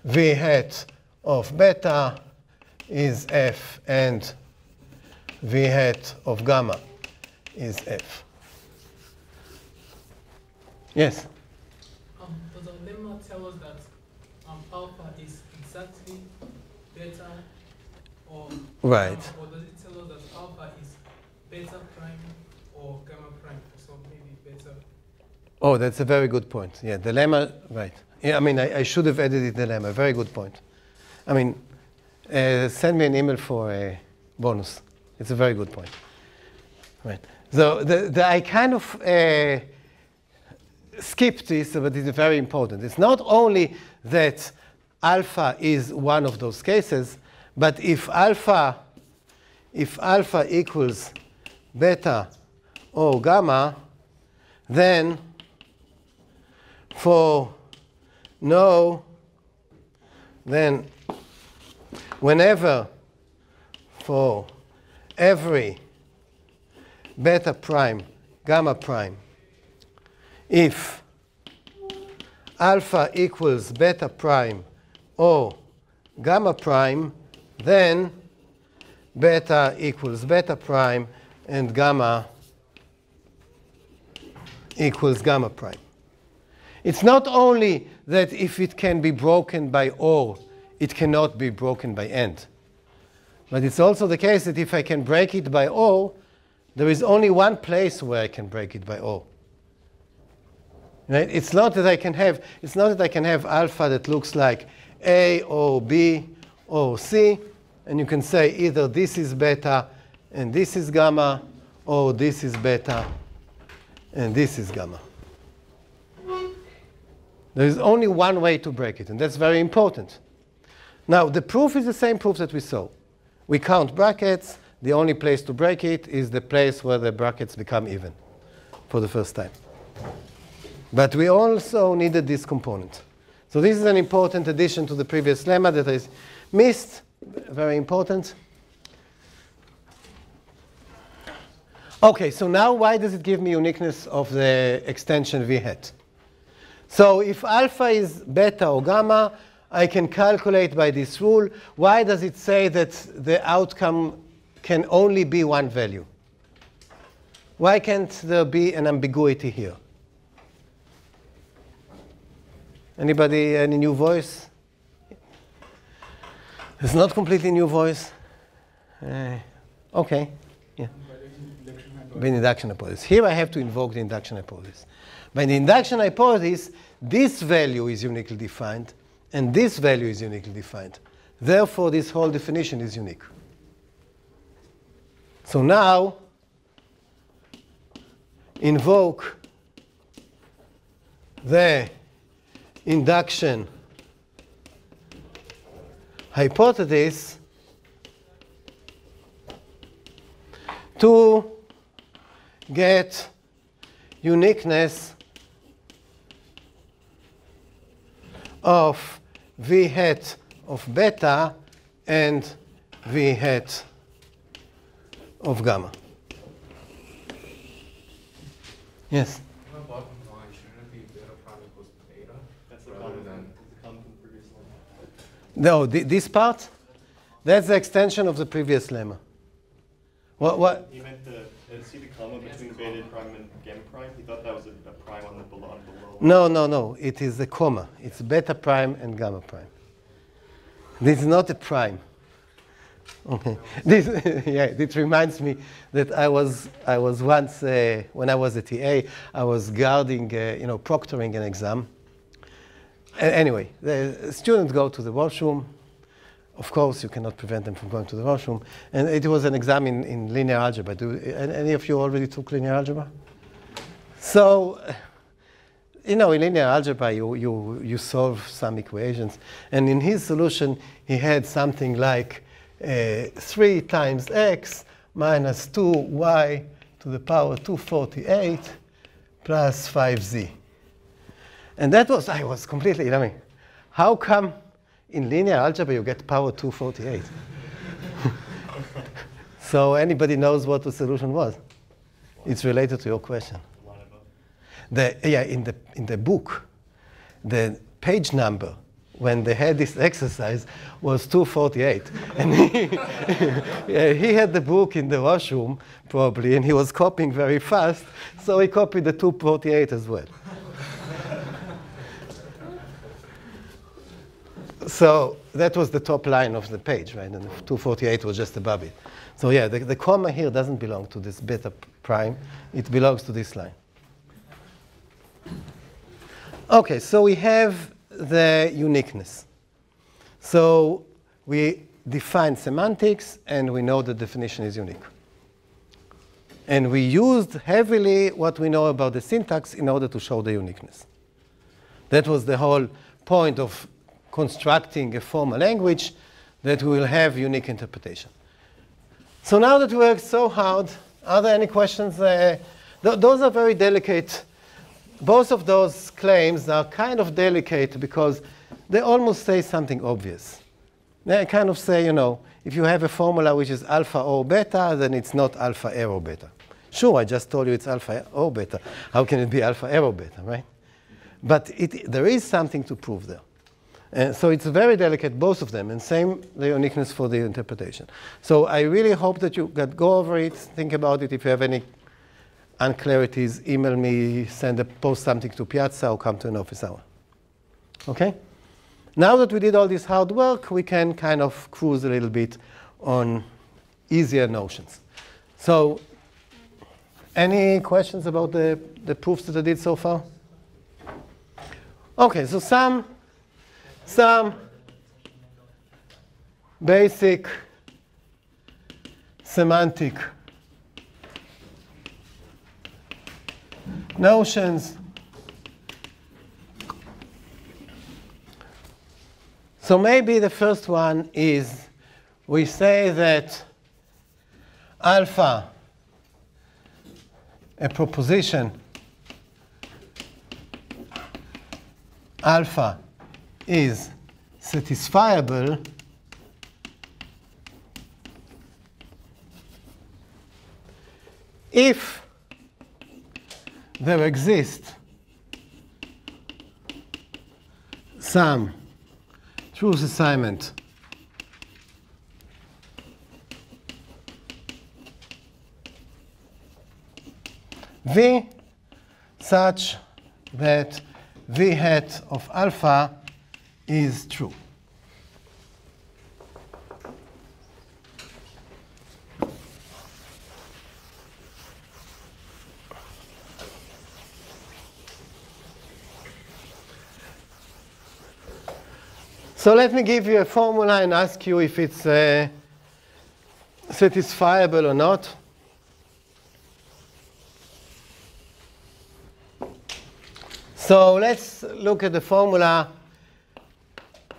v hat of beta is f and v hat of gamma is f. Yes? Um, does the lemma tell us that um, alpha is exactly beta or Right. gamma, or does it tell us that alpha is beta prime or gamma prime? So maybe beta. Oh, that's a very good point. Yeah, the lemma, right. Yeah, I mean, I, I should have edited the lemma. Very good point. I mean, uh, send me an email for a bonus. It's a very good point. Right. So the, the, I kind of uh, skipped this, but it's very important. It's not only that alpha is one of those cases, but if alpha, if alpha equals beta or gamma, then for no, then whenever for every beta prime, gamma prime, if alpha equals beta prime or gamma prime, then beta equals beta prime and gamma equals gamma prime. It's not only that if it can be broken by OR, it cannot be broken by AND. But it's also the case that if I can break it by OR, there is only one place where I can break it by O. Right? It's not that I can have, it's not that I can have alpha that looks like A or B or C, and you can say either this is beta and this is gamma, or this is beta and this is gamma. There is only one way to break it, and that's very important. Now, the proof is the same proof that we saw. We count brackets. The only place to break it is the place where the brackets become even for the first time. But we also needed this component. So this is an important addition to the previous lemma that I missed. Very important. Okay, so now why does it give me uniqueness of the extension v hat? So if alpha is beta or gamma, I can calculate by this rule. Why does it say that the outcome can only be one value? Why can't there be an ambiguity here? Anybody, any new voice? It's not completely new voice. Uh, okay, yeah. By the induction the induction hypothesis. Here I have to invoke the induction hypothesis. By the induction hypothesis, this value is uniquely defined, and this value is uniquely defined. Therefore, this whole definition is unique. So now, invoke the induction hypothesis to get uniqueness of v hat of beta and v hat of gamma. Yes? On the bottom line, shouldn't it be beta prime equals beta? That's the Rather common, than- the common from previous one. No, thi- this part, that's the extension of the previous lemma. What, what? He meant the, uh, see the comma between beta prime and gamma prime? He thought that was a, a prime on the below, below. No, no, no. It is a comma. It's beta prime and gamma prime. This is not a prime. Okay. This, yeah, it reminds me that I was, I was once, uh, when I was a TA, I was guarding, uh, you know, proctoring an exam. A- anyway, the students go to the washroom. Of course, you cannot prevent them from going to the washroom. And it was an exam in, in linear algebra. Do any of you already took linear algebra? So, you know, in linear algebra, you, you, you solve some equations. And in his solution, he had something like Uh, 3 times x minus 2y to the power 248 plus 5z. And that was, I was completely, I mean, how come in linear algebra you get power 248? so anybody knows what the solution was? It's related to your question. The, yeah, in the, in the book, the page number when they had this exercise was 248. and he, he had the book in the washroom, probably, and he was copying very fast, so he copied the 248 as well. so that was the top line of the page, right? And 248 was just above it. So yeah, the, the comma here doesn't belong to this beta prime. It belongs to this line. Okay, so we have the uniqueness. So we define semantics, and we know the definition is unique. And we used heavily what we know about the syntax in order to show the uniqueness. That was the whole point of constructing a formal language that will have unique interpretation. So now that we worked so hard, are there any questions? Uh, th those are very delicate both of those claims are kind of delicate because they almost say something obvious. They kind of say, you know, if you have a formula which is alpha or beta, then it's not alpha arrow beta. Sure, I just told you it's alpha or beta. How can it be alpha arrow beta, right? But it, there is something to prove there. And so it's very delicate, both of them, and same the uniqueness for the interpretation. So I really hope that you go over it, think about it. If you have any unclarities, email me, send a post something to Piazza, or come to an office hour. Okay? Now that we did all this hard work, we can kind of cruise a little bit on easier notions. So, any questions about the, the proofs that I did so far? Okay, so some, some basic semantic notions. So maybe the first one is we say that alpha, a proposition, alpha is satisfiable if there exists some truth assignment. V. Such that V hat of alpha is true. So let me give you a formula and ask you if it's uh, satisfiable or not. So let's look at the formula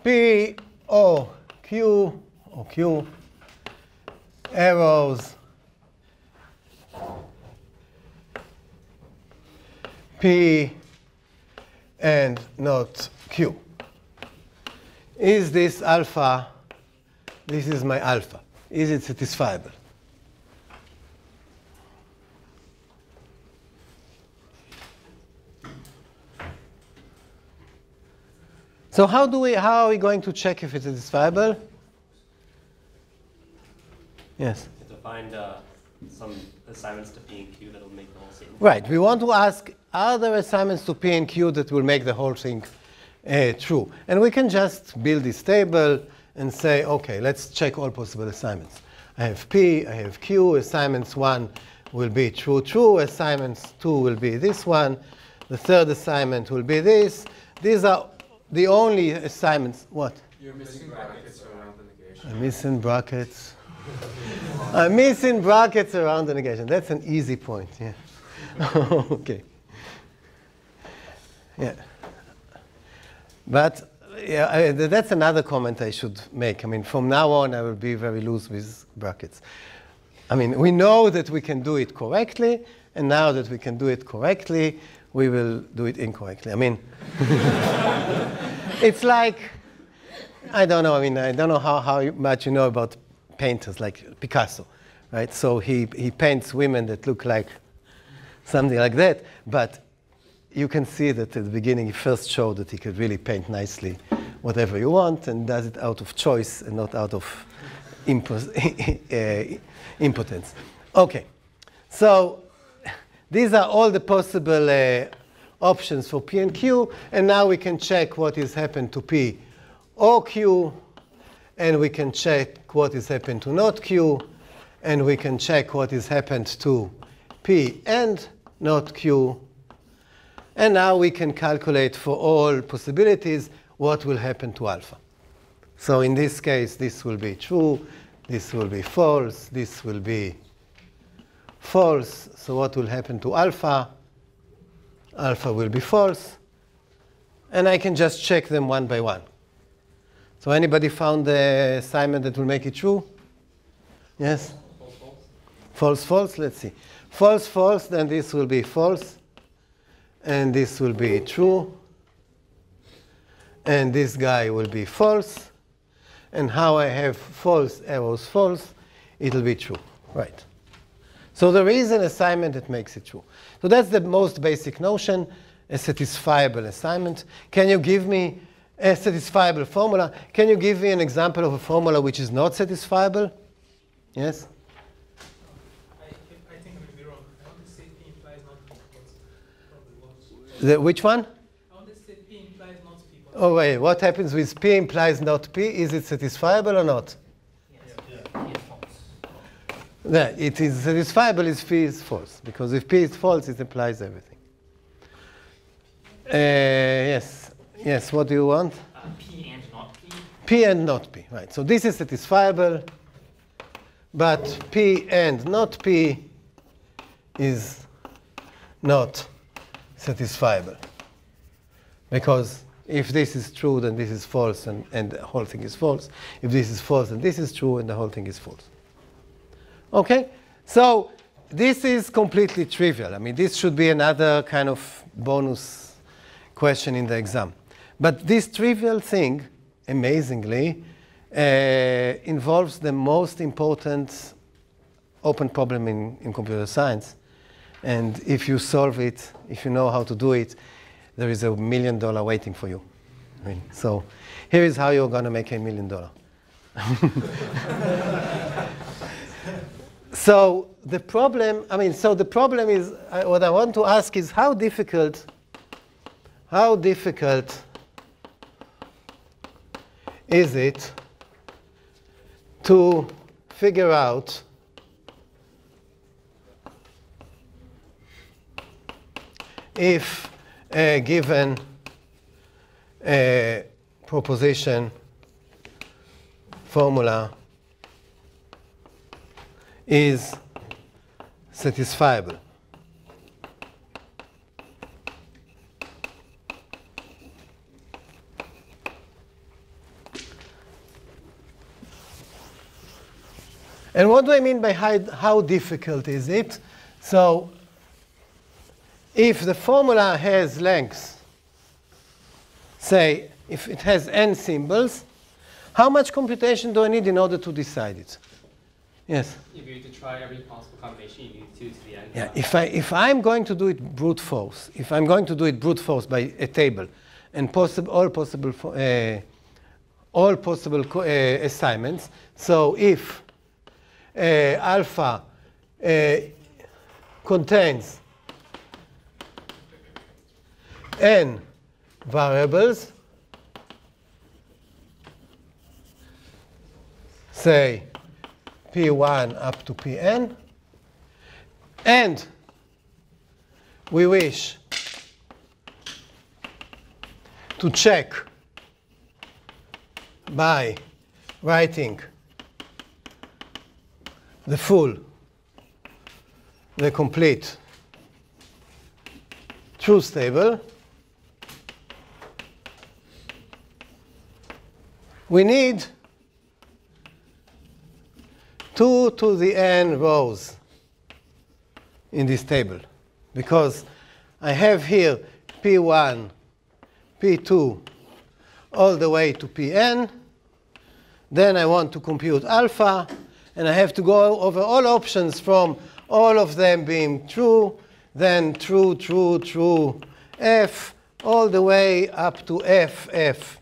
P O Q or Q arrows P and not Q is this alpha, this is my alpha. Is it satisfiable? So how do we how are we going to check if it's satisfiable? Yes. To find uh, some assignments to P and Q that will make the whole thing. Right. We want to ask, are there assignments to P and Q that will make the whole thing uh, true. And we can just build this table and say, OK, let's check all possible assignments. I have P, I have Q. Assignments 1 will be true, true. Assignments 2 will be this one. The third assignment will be this. These are the only assignments. What? You're missing brackets around the negation. I'm missing brackets. I'm missing brackets around the negation. That's an easy point. Yeah. okay. Yeah. But yeah, I, that's another comment I should make. I mean, from now on, I will be very loose with brackets. I mean, we know that we can do it correctly, and now that we can do it correctly, we will do it incorrectly. I mean, it's like, I don't know, I mean, I don't know how, how much you know about painters like Picasso, right? So he, he paints women that look like something like that, but you can see that at the beginning he first showed that he could really paint nicely whatever you want and does it out of choice and not out of uh, impotence. Okay, so these are all the possible uh, options for P and Q, and now we can check what has happened to P or Q, and we can check what has happened to not Q, and we can check what has happened to P and not Q. And now we can calculate for all possibilities what will happen to alpha. So in this case, this will be true, this will be false, this will be false. So what will happen to alpha? Alpha will be false. And I can just check them one by one. So anybody found the assignment that will make it true? Yes? False, false. False, false, let's see. False, false, then this will be false. And this will be true. And this guy will be false. And how I have false arrows false, it'll be true. Right. So there is an assignment that makes it true. So that's the most basic notion, a satisfiable assignment. Can you give me a satisfiable formula? Can you give me an example of a formula which is not satisfiable? Yes? I, I think I may be wrong. I want to say P implies not P, but probably was. The, which one? I want to say P implies not P, Oh, wait. What happens with P implies not P? Is it satisfiable or not? Yes, false. Yeah, it is satisfiable if P is false, because if P is false, it implies everything. Uh, yes, yes, what do you want? Uh, P and not P. P and not P, right. So this is satisfiable, but P and not P is not satisfiable. Because if this is true, then this is false, and, and the whole thing is false. If this is false, then this is true, and the whole thing is false. Okay? So this is completely trivial. I mean, this should be another kind of bonus question in the exam. But this trivial thing, amazingly, uh, involves the most important open problem in, in computer science. And if you solve it, if you know how to do it, there is a million dollar waiting for you. I mean, so here is how you're going to make a million dollar. so the problem, I mean, so the problem is, what I want to ask is how difficult, how difficult is it to figure out if a given uh, proposition formula is satisfiable. And what do I mean by how, how difficult is it? So if the formula has length, say if it has n symbols, how much computation do I need in order to decide it? Yes? If you need to try every possible combination, you need two to the n. Yeah, if, I, if I'm going to do it brute force, if I'm going to do it brute force by a table and possi all possible, uh, all possible uh, assignments, so if uh, alpha contains n variables, say p1 up to pn, and we wish to check by writing the full, the complete truth table, we need 2 to the n rows in this table because I have here P1, P2, all the way to Pn. Then I want to compute alpha, and I have to go over all options from all of them being true, then true, true, true, f, all the way up to f, f,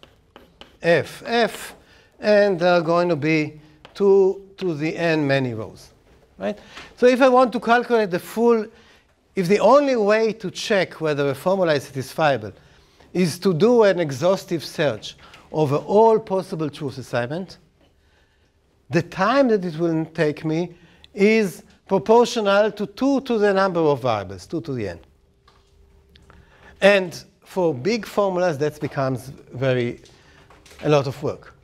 f, f, and there are going to be 2 to the n many rows. Right? So if I want to calculate the full, if the only way to check whether a formula is satisfiable is to do an exhaustive search over all possible truth assignments, the time that it will take me is proportional to 2 to the number of variables, 2 to the n. And for big formulas, that becomes very a lot of work.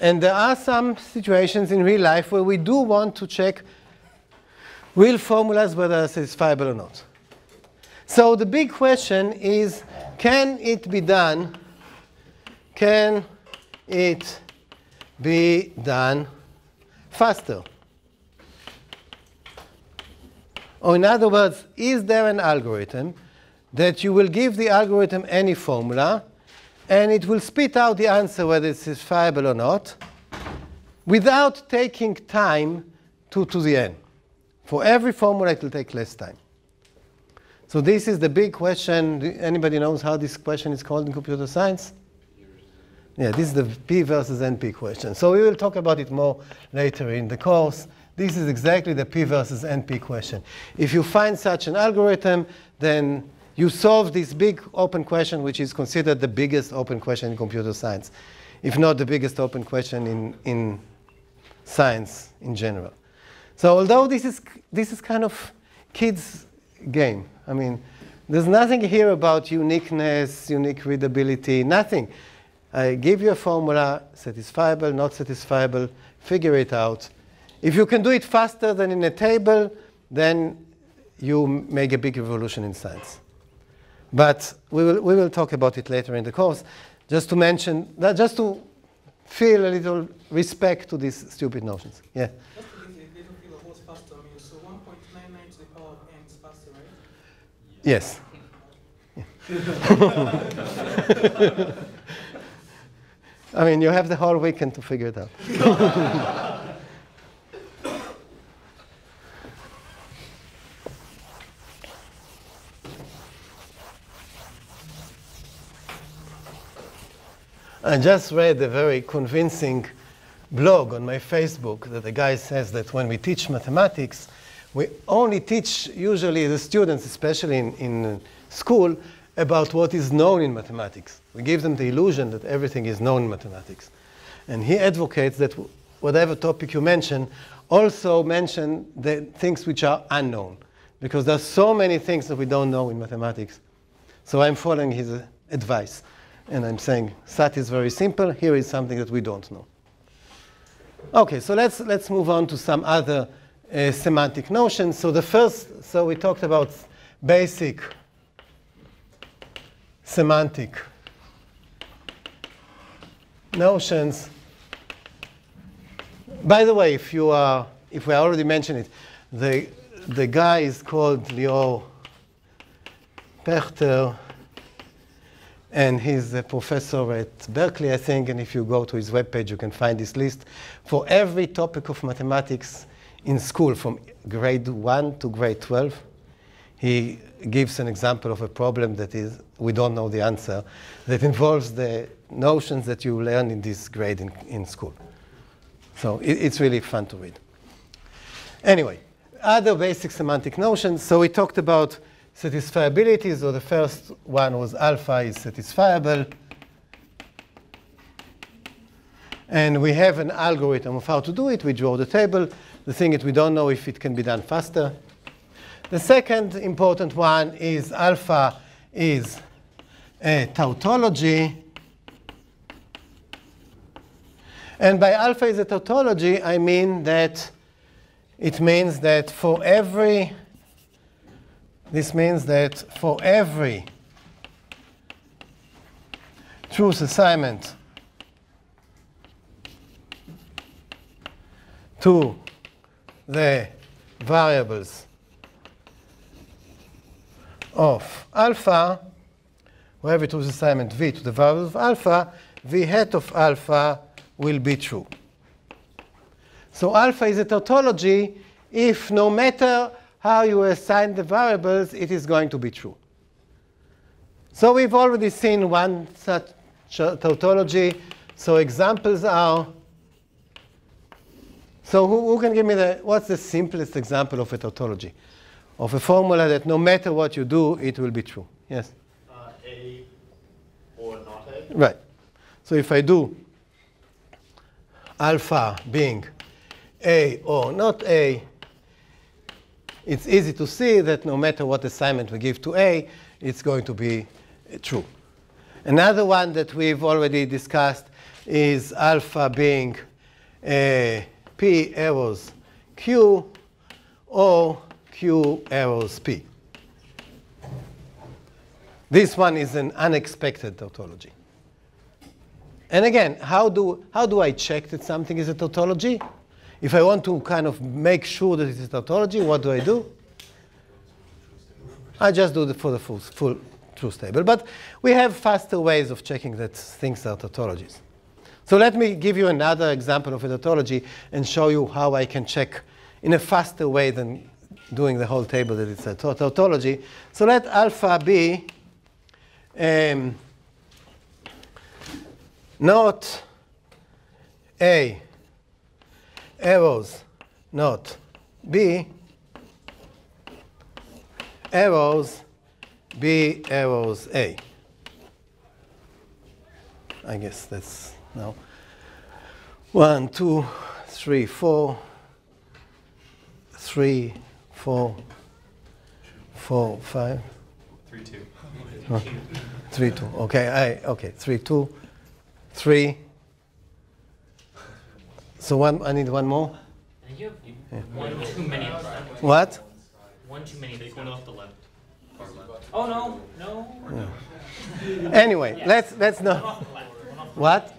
And there are some situations in real life where we do want to check real formulas whether they're satisfiable or not. So the big question is, can it be done? Can it be done faster? Or in other words, is there an algorithm that you will give the algorithm any formula and it will spit out the answer whether it's satisfiable or not without taking time to, to the n. For every formula, it will take less time. So this is the big question. Anybody knows how this question is called in computer science? Yeah, this is the P versus NP question. So we will talk about it more later in the course. This is exactly the P versus NP question. If you find such an algorithm, then you solve this big open question, which is considered the biggest open question in computer science, if not the biggest open question in, in science in general. So although this is, this is kind of kids' game, I mean, there's nothing here about uniqueness, unique readability, nothing. I give you a formula, satisfiable, not satisfiable, figure it out. If you can do it faster than in a table, then you make a big revolution in science. But we will, we will talk about it later in the course. Just to mention, that just to feel a little respect to these stupid notions. Yeah? Just to give a little feel of what's faster, I mean, so 1.99 to the power of n is faster, right? Yes. I mean, you have the whole weekend to figure it out. I just read a very convincing blog on my Facebook that the guy says that when we teach mathematics, we only teach usually the students, especially in, in school, about what is known in mathematics. We give them the illusion that everything is known in mathematics. And he advocates that whatever topic you mention, also mention the things which are unknown. Because there are so many things that we don't know in mathematics. So I'm following his advice. And I'm saying SAT is very simple. Here is something that we don't know. Okay, so let's, let's move on to some other uh, semantic notions. So the first, so we talked about basic semantic notions. By the way, if you are, if we already mentioned it, the, the guy is called Lior Pachter and he's a professor at Berkeley, I think, and if you go to his webpage, you can find this list for every topic of mathematics in school from grade 1 to grade 12. He gives an example of a problem that is, we don't know the answer, that involves the notions that you learn in this grade in, in school. So it, it's really fun to read. Anyway, other basic semantic notions. So we talked about satisfiability. So the first one was alpha is satisfiable. And we have an algorithm of how to do it. We draw the table. The thing is we don't know if it can be done faster. The second important one is alpha is a tautology. And by alpha is a tautology, I mean that it means that for every this means that for every truth assignment to the variables of alpha, wherever it was assignment v to the variables of alpha, v hat of alpha will be true. So alpha is a tautology if no matter how you assign the variables, it is going to be true. So we've already seen one such tautology. So examples are, so who, who can give me the, what's the simplest example of a tautology? Of a formula that no matter what you do, it will be true. Yes? Uh, A or not A? Right. So if I do alpha being A or not A, it's easy to see that no matter what assignment we give to A, it's going to be true. Another one that we've already discussed is alpha being uh, P arrows Q or Q arrows P. This one is an unexpected tautology. And again, how do, how do I check that something is a tautology? If I want to kind of make sure that it's a tautology, what do I do? I just do it for the full, full truth table. But we have faster ways of checking that things are tautologies. So let me give you another example of a tautology and show you how I can check in a faster way than doing the whole table that it's a tautology. So let alpha be um, not A arrows not B arrows B arrows A. I guess that's now one, two, three, four, three, four, four, five. Three, two. Huh? Three, two. Okay, I okay. Three, two, three. So one. I need one more. And you have one too many. What? One too many of Take one off the left. Left. Oh, no, no. Anyway, let's let's not. off the left, one off the What?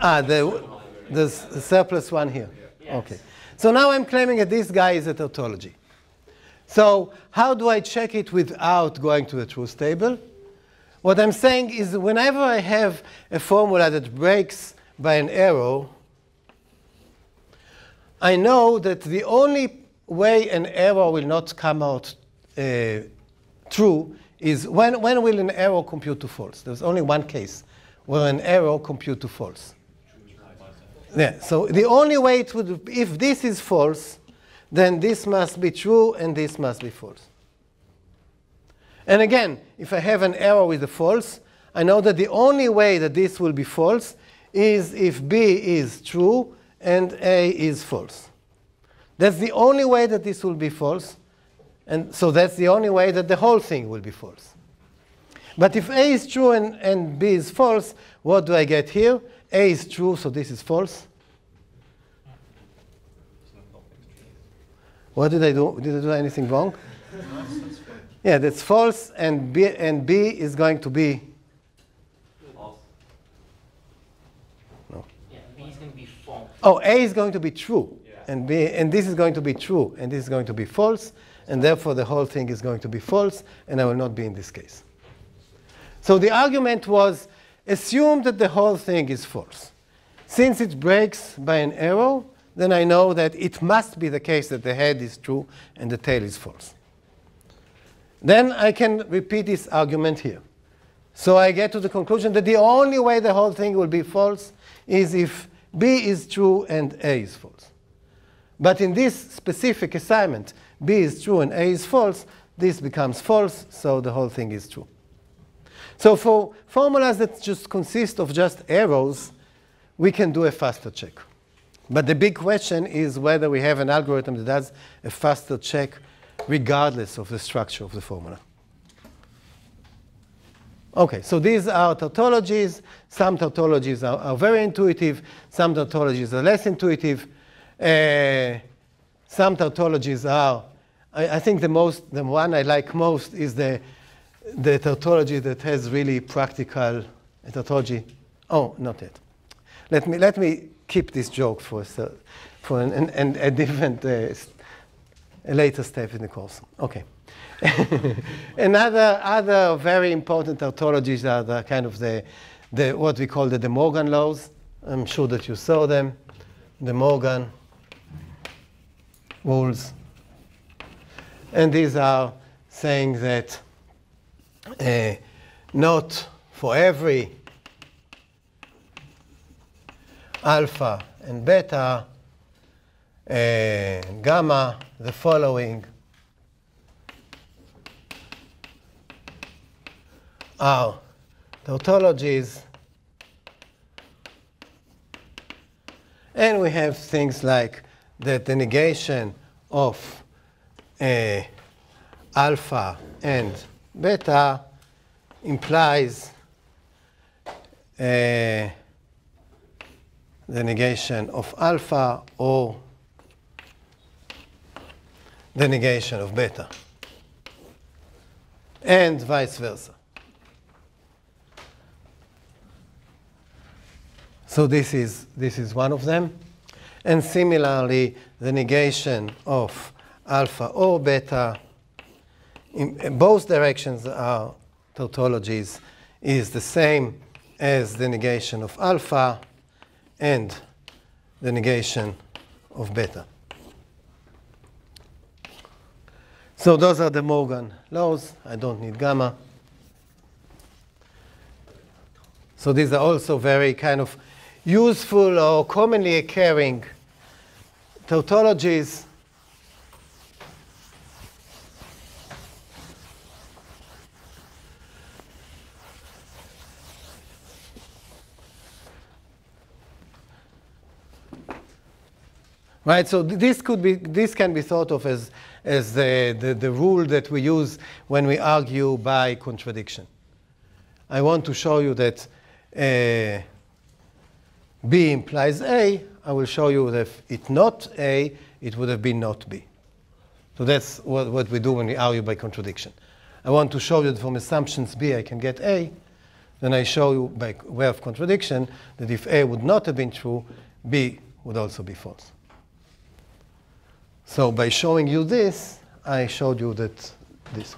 Ah, the the the surplus one here. Okay. So now I'm claiming that this guy is a tautology. So how do I check it without going to the truth table? What I'm saying is whenever I have a formula that breaks by an arrow, I know that the only way an arrow will not come out uh, true is when, when will an arrow compute to false? There's only one case where an arrow compute to false. Yeah, so the only way it would, if this is false, then this must be true and this must be false. And again, if I have an arrow with a false, I know that the only way that this will be false is if B is true and A is false. That's the only way that this will be false. And so that's the only way that the whole thing will be false. But if A is true and, and B is false, what do I get here? A is true, so this is false. What did I do? Did I do anything wrong? Yeah, that's false, and B, and B is going to be Yeah, B is going to be false. Oh, A is going to be true, and B, and this is going to be true, and this is going to be false, and therefore the whole thing is going to be false, and I will not be in this case. So the argument was assume that the whole thing is false. Since it breaks by an arrow, then I know that it must be the case that the head is true and the tail is false. Then I can repeat this argument here. So I get to the conclusion that the only way the whole thing will be false is if B is true and A is false. But in this specific assignment, B is true and A is false, this becomes false, so the whole thing is true. So for formulas that just consist of just arrows, we can do a faster check. But the big question is whether we have an algorithm that does a faster check regardless of the structure of the formula. Okay, so these are tautologies. Some tautologies are, are very intuitive. Some tautologies are less intuitive. Uh, some tautologies are, I, I, think the most, the one I like most is the, the tautology that has really practical tautology. Oh, not yet. Let me, let me keep this joke for for an, an, an, a different, uh, a later step in the course. Okay. Another other very important tautologies are the kind of the, the what we call the De Morgan laws. I'm sure that you saw them. De Morgan rules. And these are saying that uh, not for every alpha and beta, uh, gamma, the following are tautologies. And we have things like that the negation of uh, alpha and beta implies uh, the negation of alpha or the negation of beta, and vice versa. So this is, this is one of them. And similarly, the negation of alpha or beta in both directions are tautologies is the same as the negation of alpha and the negation of beta. So those are De Morgan laws. I don't need gamma. So these are also very kind of useful or commonly occurring tautologies. Right, so this could be, this can be thought of as, as the, the, the rule that we use when we argue by contradiction. I want to show you that uh, B implies A, I will show you that if not A, it would have been not B. So that's what, what we do when we argue by contradiction. I want to show you that from assumptions B I can get A. Then I show you by way of contradiction that if A would not have been true, B would also be false. So by showing you this, I showed you that this.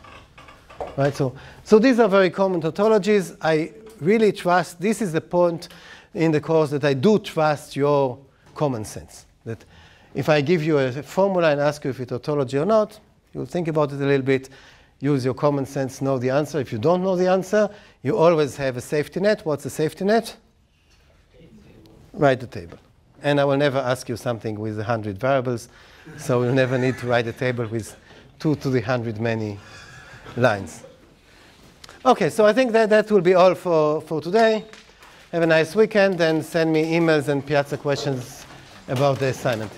Right? So, so these are very common tautologies. I really trust, this is the point in the course that I do trust your common sense. That if I give you a formula and ask you if it's tautology or not, you'll think about it a little bit, use your common sense, know the answer. If you don't know the answer, you always have a safety net. What's a safety net? Write the table. And I will never ask you something with 100 variables, so you'll never need to write a table with 2 to the 100 many lines. Okay, so I think that that will be all for, for today. Have a nice weekend and send me emails and Piazza questions about the assignment.